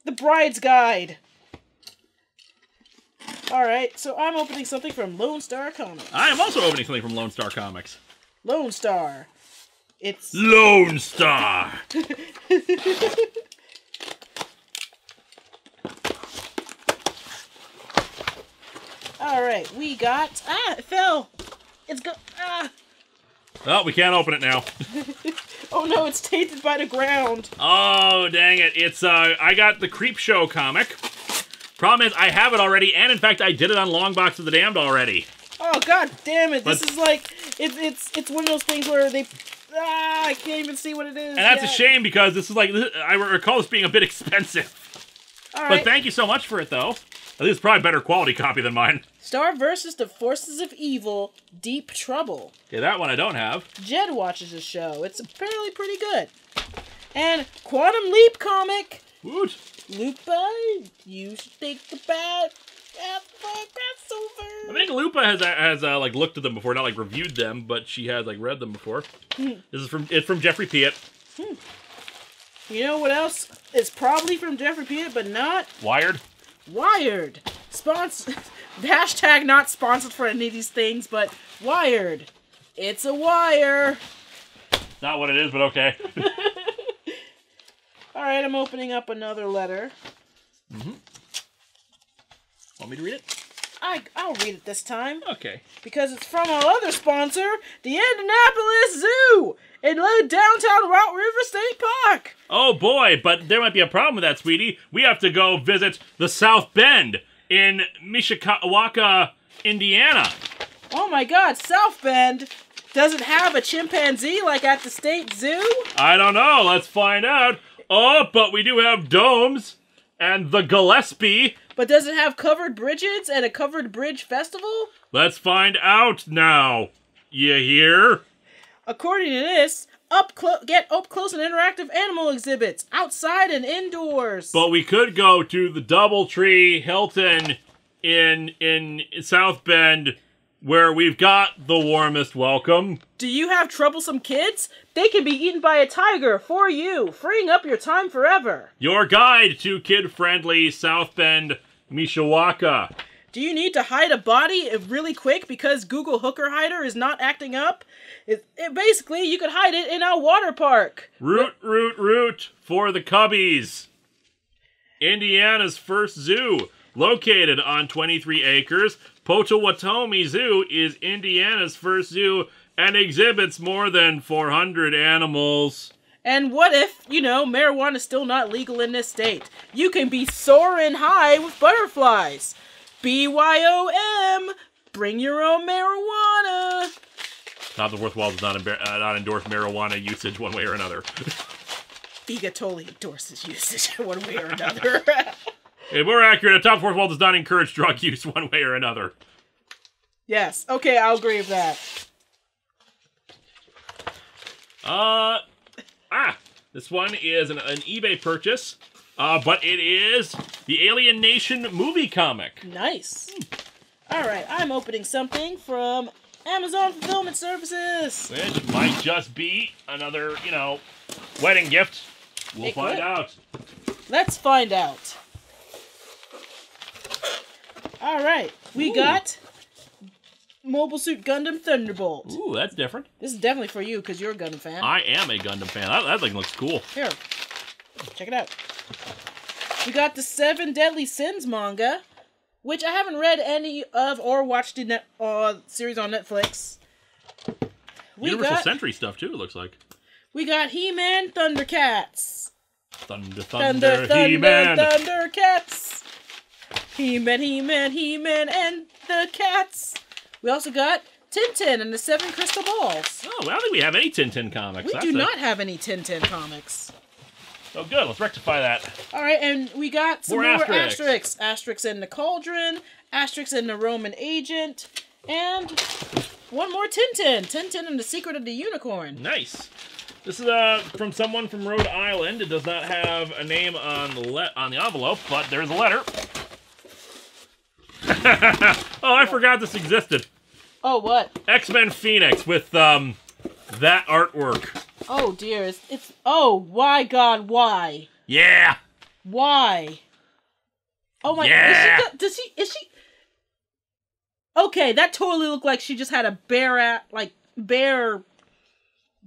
the bride's guide. Alright, so I'm opening something from Lone Star Comics. I am also opening something from Lone Star Comics. Lone Star. It's Lone Star. alright, we got ah it fell. It's go ah Oh, we can't open it now. oh no, it's tainted by the ground. Oh, dang it. It's, uh, I got the Creepshow comic. Problem is, I have it already, and in fact, I did it on Long Box of the Damned already. Oh god damn it! This is like it's it's it's one of those things where they ah I can't even see what it is. And that's a shame because this is like, I recall this being a bit expensive. All But right. thank you so much for it, though. At least it's probably a better quality copy than mine. Star versus the forces of evil, Deep Trouble. Okay, that one I don't have. Jed watches the show. It's apparently pretty good. And Quantum Leap comic. Woot. Lupa, you should think about crossover. I think Lupa has has uh, like looked at them before, not like reviewed them, but she has like read them before. Hmm. this is from it's from Jeffrey Piet. Hmm. You know what else? It's probably from Jeffrey Peter, but not Wired. Wired. Hashtag not sponsored for any of these things, but Wired. It's a wire. Not what it is, but okay. All right, I'm opening up another letter. Mm-hmm. Want me to read it? I I'll read it this time Okay. because it's from our other sponsor, the Indianapolis Zoo in downtown Route River State Park. Oh boy, but there might be a problem with that, sweetie. We have to go visit the South Bend in Mishawaka, Indiana. Oh my God, South Bend doesn't have a chimpanzee like at the state zoo. I don't know. Let's find out. Oh, but we do have domes and the Gillespie. But does it have covered bridges and a covered bridge festival? Let's find out now. You hear? According to this, up clo- get up close and interactive animal exhibits outside and indoors. But we could go to the DoubleTree Hilton in in South Bend, where we've got the warmest welcome. Do you have troublesome kids? They can be eaten by a tiger for you, freeing up your time forever. Your guide to kid-friendly South Bend, Mishawaka. Do you need to hide a body really quick because Google Hooker Hider is not acting up? It, it basically you could hide it in our water park. Root, root, root for the Cubbies. Indiana's first zoo, located on 23 acres, Potawatomi Zoo is Indiana's first zoo and exhibits more than 400 animals. And what if, you know, marijuana is still not legal in this state? You can be soaring high with butterflies. BYOM, bring your own marijuana. Not the Fourth Wall does not, uh, not endorse marijuana usage one way or another. Viga totally endorses usage one way or another. If we're accurate, a top fourth wall does not encourage drug use one way or another. yes, okay, I'll agree with that. Uh, ah, this one is an, an eBay purchase, uh, but it is the Alien Nation movie comic. Nice. All right, I'm opening something from Amazon Fulfillment Services. Which might just be another, you know, wedding gift. We'll It find could. out. Let's find out. All right, we Ooh. got Mobile Suit Gundam Thunderbolt. Ooh, that's different. This is definitely for you because you're a Gundam fan. I am a Gundam fan. That, that thing looks cool. Here, check it out. We got the Seven Deadly Sins manga, which I haven't read any of or watched the net, uh, series on Netflix. We Universal got Century stuff too. It looks like we got He-Man Thundercats. Thunder, Thunder, Thunder, Thunder, He-Man. Thundercats. He-Man, He-Man, He-Man, and the cats. We also got Tintin and the Seven Crystal Balls. Oh, I don't think we have any Tintin comics. We That's do it. not have any Tintin comics. Oh, good. Let's rectify that. All right, and we got some More more, Asterix. In the Cauldron, Asterix in the Roman Agent, and one more Tintin. Tintin and the Secret of the Unicorn. Nice. This is uh, from someone from Rhode Island. It does not have a name on the on the envelope, but there's a letter. oh, I forgot this existed. Oh, what? X Men Phoenix with um that artwork. Oh dear, it's, it's oh why God why Yeah. why? Oh my! Yeah. Is she, does she? Is she? Okay, that totally looked like she just had a bare at like bare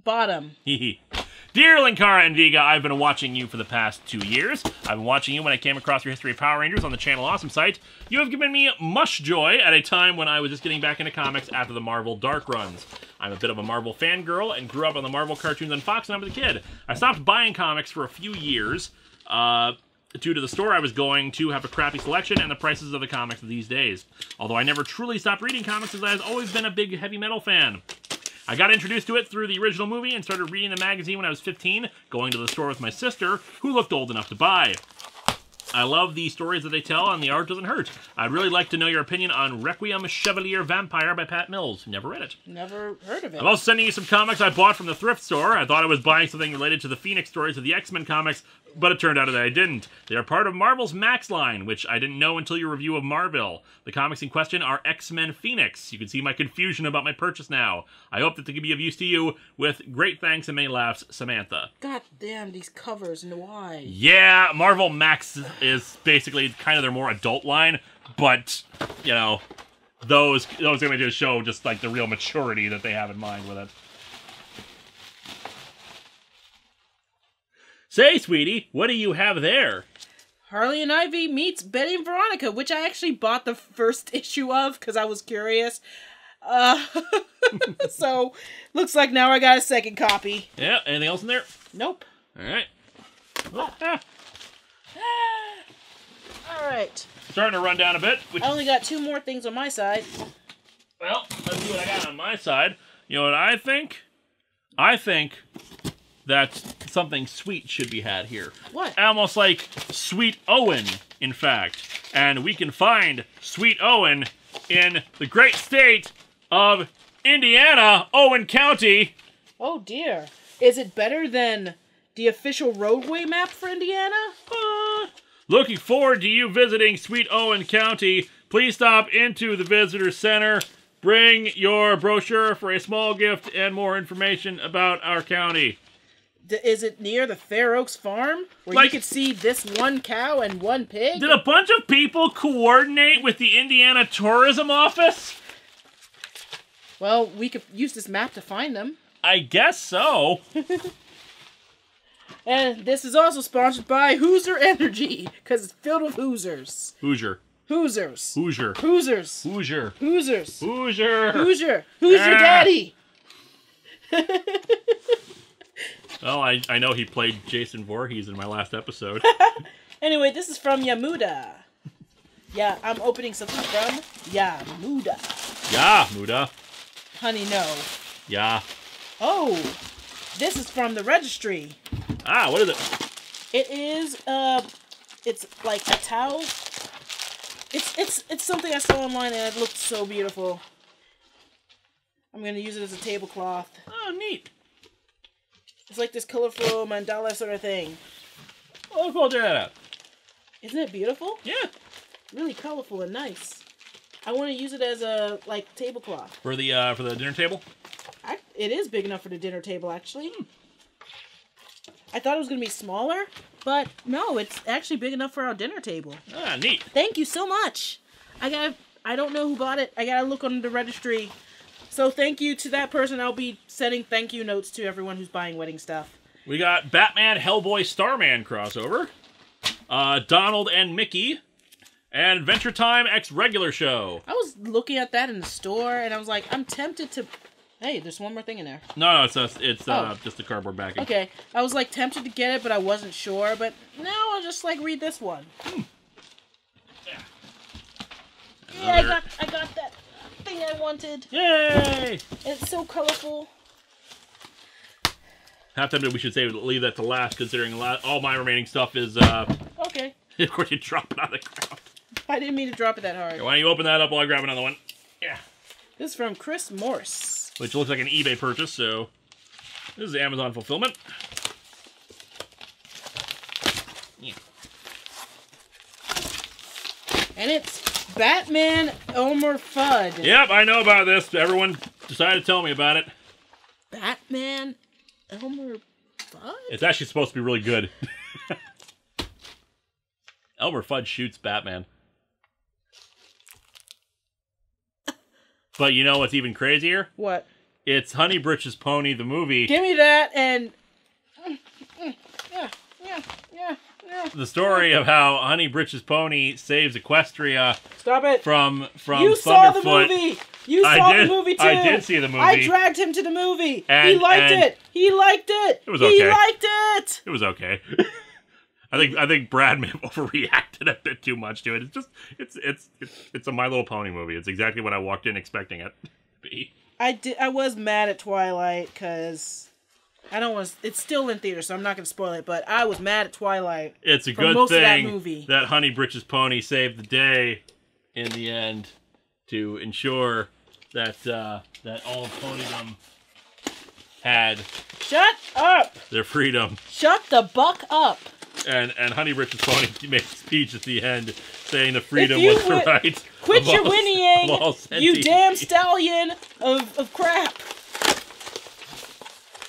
bottom. Dear Linkara and Viga, I've been watching you for the past two years. I've been watching you when I came across your history of Power Rangers on the Channel Awesome site. You have given me much joy at a time when I was just getting back into comics after the Marvel Dark runs. I'm a bit of a Marvel fangirl and grew up on the Marvel cartoons on Fox when I was a kid. I stopped buying comics for a few years. Uh, due to the store I was going to have a crappy selection and the prices of the comics these days. Although I never truly stopped reading comics as I've always been a big heavy metal fan. I got introduced to it through the original movie and started reading the magazine when I was 15, going to the store with my sister, who looked old enough to buy. I love the stories that they tell, and the art doesn't hurt. I'd really like to know your opinion on Requiem Chevalier Vampire by Pat Mills. Never read it. Never heard of it. I'm also sending you some comics I bought from the thrift store. I thought I was buying something related to the Phoenix stories of the X Men comics, but it turned out that I didn't. They are part of Marvel's Max line, which I didn't know until your review of Marvel. The comics in question are X Men Phoenix. You can see my confusion about my purchase now. I hope that they can be of use to you. With great thanks and many laughs, Samantha. God damn these covers and why? Yeah, Marvel Max is basically kind of their more adult line, but you know, those those images show just like the real maturity that they have in mind with it. Say, sweetie, what do you have there? Harley and Ivy meets Betty and Veronica, which I actually bought the first issue of because I was curious. Uh, so looks like now I got a second copy. Yeah, anything else in there? Nope. All right. Oh, ah, All right. starting to run down a bit. I only got two more things on my side. well, let's see what I got on my side. You know what I think? I think that something sweet should be had here. What? almost like Sweet Owen, in fact. And we can find Sweet Owen in the great state of Indiana, Owen County. Oh dear. Is it better than the official roadway map for Indiana? Uh, looking forward to you visiting Sweet Owen County. Please stop into the visitor center. Bring your brochure for a small gift and more information about our county. D- is it near the Fair Oaks farm where Like- you could see this one cow and one pig? Did a bunch of people coordinate with the Indiana Tourism Office? well, we could use this map to find them. I guess so. And this is also sponsored by Hooser Energy because it's filled with Hoosers. Hoosier. Hoosers. Hoosier. Hoosers. Hoosier. Hoosers. Hoosier. Hoosier. Who's your Ah. daddy? Well, I, I know he played Jason Voorhees in my last episode. Anyway, this is from Yamuda. Yeah, I'm opening something from Yamuda. yeah, Muda. Honey, no. Yeah. Oh, this is from the registry. Ah, what is it? It is uh, it's like a towel. It's it's it's something I saw online and it looked so beautiful. I'm gonna use it as a tablecloth. Oh, neat. It's like this colorful mandala sort of thing. Oh, cool. Check that out. Isn't it beautiful? Yeah. Really colorful and nice. I want to use it as a like tablecloth. For the uh, for the dinner table. I, it is big enough for the dinner table, actually. I thought it was gonna be smaller, but no, it's actually big enough for our dinner table. Ah, neat. Thank you so much. I got. to I don't know who bought it. I gotta look on the registry. So thank you to that person. I'll be sending thank you notes to everyone who's buying wedding stuff. We got Batman, Hellboy, Starman crossover. Uh, Donald and Mickey, and Adventure Time X regular show. I was looking at that in the store, and I was like, I'm tempted to. Hey, there's one more thing in there. No, no, it's uh, it's uh, Oh. just the cardboard backing. Okay, I was like tempted to get it, but I wasn't sure. But now I'll just like read this one. Yeah, I got I got that thing I wanted. Yay! It's so colorful. Half admit we should save leave that to last, considering a lot, all my remaining stuff is. uh Okay. Of course, you drop it on the ground. I didn't mean to drop it that hard. Why don't you open that up while I grab another one? Yeah. This is from Chris Morse. Which looks like an eBay purchase, so this is Amazon fulfillment. Yeah. And it's Batman Elmer Fudd. Yep, I know about this. Everyone decided to tell me about it. Batman Elmer Fudd? It's actually supposed to be really good. Elmer Fudd shoots Batman. But you know what's even crazier? What? It's Honey Britches Pony, the movie. Give me that and. Yeah, yeah, yeah, yeah. The story of how Honey Britches Pony saves Equestria Stop it. from from you saw the movie. You I saw did- the movie too. I did see the movie. I dragged him to the movie. he liked and- it. He liked it. It was okay. He liked it. It was okay. I think I think Brad may have overreacted a bit too much to it. It's just it's it's it's it's a My Little Pony movie. It's exactly what I walked in expecting it to be. I did. I was mad at Twilight because I don't want. It's still in theater, so I'm not gonna spoil it. But I was mad at Twilight. It's a good that thing movie. that Honey Britches Pony saved the day in the end to ensure that uh, that all of Ponydom had Shut up. their freedom. Shut the buck up. And and Honey Britches Pony made a speech at the end saying the freedom was the right. Quit your all- whinnying, you damn stallion of, of crap.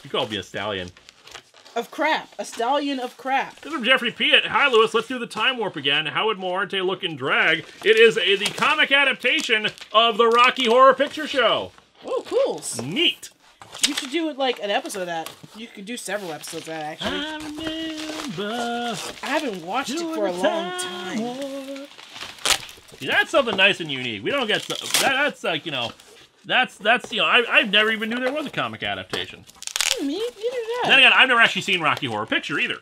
You called me a stallion. Of crap. A stallion of crap. This is from Jeffrey Piet. Hi, Lewis. Let's do the time warp again. How would a Look in Drag. It is a, the comic adaptation of the Rocky Horror Picture Show. Oh, cool. Neat. You should do like an episode of that. You could do several episodes of that, actually. I remember I haven't watched it for a long time. See, that's something nice and unique. We don't get so, that. That's like you know, that's that's you know, I I never even knew there was a comic adaptation. Hmm, Me, neither Then again, I've never actually seen Rocky Horror Picture either.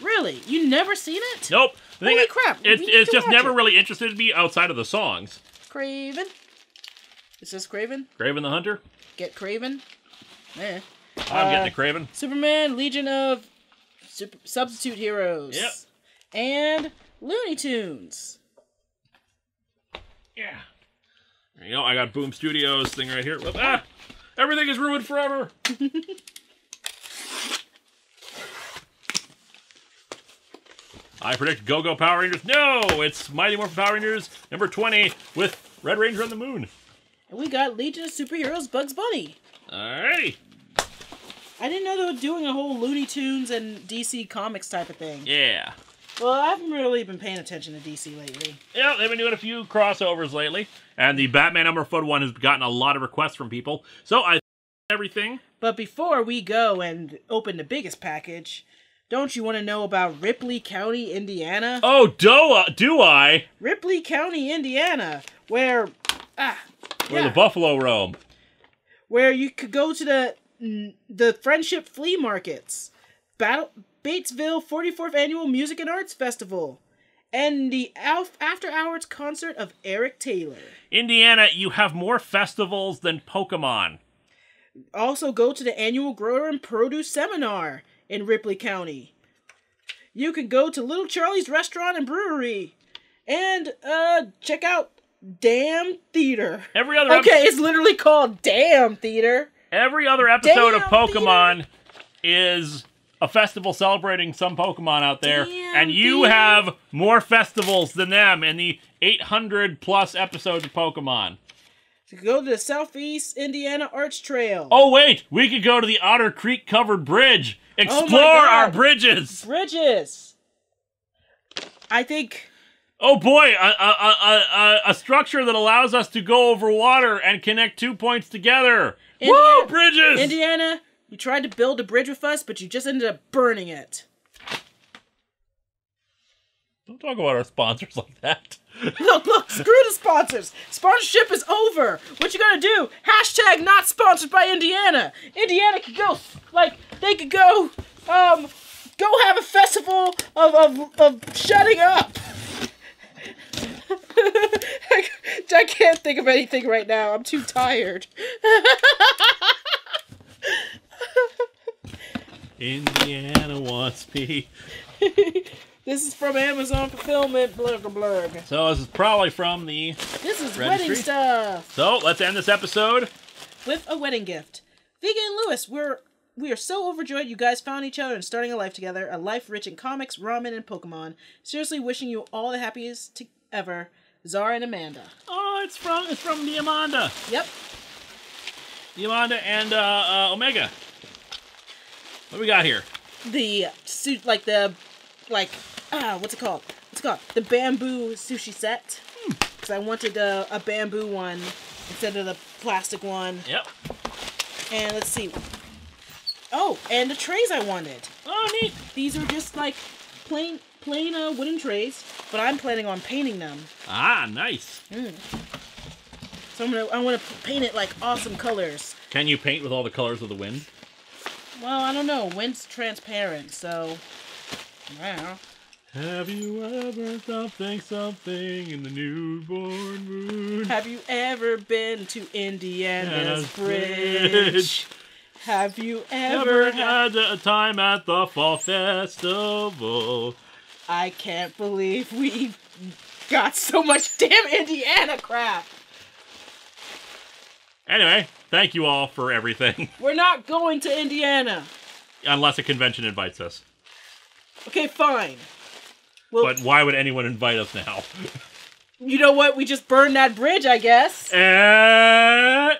Really? You never seen it? Nope. The Holy crap, It's we it's just never it. really interested me outside of the songs. Kraven? Is this Kraven? Kraven the Hunter. Get Kraven? Eh. I'm Uh, getting a Kraven. Superman, Legion of Sup- Substitute Heroes. Yep. And Looney Tunes. Yeah. There you go. I got Boom Studios thing right here. Ah! Everything is ruined forever. I predict Go Go Power Rangers. No, it's Mighty Morphin Power Rangers number 20 with Red Ranger on the moon. And we got Legion of Superheroes Bugs Bunny. Alrighty. I didn't know they were doing a whole Looney Tunes and DC Comics type of thing. Yeah. Well, I haven't really been paying attention to DC lately. Yeah, they've been doing a few crossovers lately. And the Batman number foot one has gotten a lot of requests from people. So I everything. But before we go and open the biggest package, don't you want to know about Ripley County, Indiana? Oh, do, uh, do I? Ripley County, Indiana, where ah, Where yeah, the buffalo roam. where you could go to the the Friendship Flea Markets, Battle Batesville 44th Annual Music and Arts Festival, and the Alf After Hours concert of Eric Taylor. Indiana, you have more festivals than Pokemon. Also, go to the annual Grower and Produce Seminar in Ripley County. You can go to Little Charlie's Restaurant and Brewery, and uh, check out Damn Theater. Every other Okay, it's literally called Damn Theater. Every other episode of Damn, Pokemon is a festival celebrating some Pokemon out there, Damn, and you Peter. have more festivals than them in the 800 plus episodes of Pokemon. Can go to the Southeast Indiana Arch Trail. Oh wait, we could go to the Otter Creek covered bridge. Oh Explore God. our bridges. Bridges. I think Oh boy, a, a, a, a, a structure that allows us to go over water and connect two points together. Indiana- bridges! Indiana, you tried to build a bridge with us, but you just ended up burning it. Don't talk about our sponsors like that. Look, look, screw the sponsors. Sponsorship is over. What you gonna do? Hashtag not sponsored by Indiana. Indiana could go, like, they could go, um, go have a festival of, of, of shutting up. I can't think of anything right now. I'm too tired. Indiana wants me. This is from Amazon Fulfillment. Blurg blurg. So this is probably from the. This is Registry? wedding stuff So let's end this episode. with a wedding gift. Vegan and Lewis, we're we are so overjoyed you guys found each other and starting a life together, a life rich in comics, ramen, and Pokemon. Seriously, wishing you all the happiest to ever, Zara and Amanda. Oh, it's from it's from the Amanda, Yep. the Amanda and uh, uh, Omega. What do we got here? The suit, like the, like, ah, what's it called? What's it called? The bamboo sushi set. Because I wanted a, a bamboo one instead of the plastic one. Yep. And let's see. Oh, and the trays I wanted. Oh, neat. These are just like plain plain uh, wooden trays, but I'm planning on painting them. Ah, nice. So I'm gonna I want to paint it like awesome colors. Can you paint with all the colors of the wind? Well, I don't know. Wind's transparent, so yeah. Have you ever something something in the newborn moon? Have you ever been to Indiana's Indiana's Bridge? Bridge. Have you Ever ever had? a time at the fall festival? I can't believe we got so much damn Indiana crap. Anyway, thank you all for everything. We're not going to Indiana. Unless a convention invites us. Okay, fine. Well, But why would anyone invite us now? you know what? We just burned that bridge, I guess. And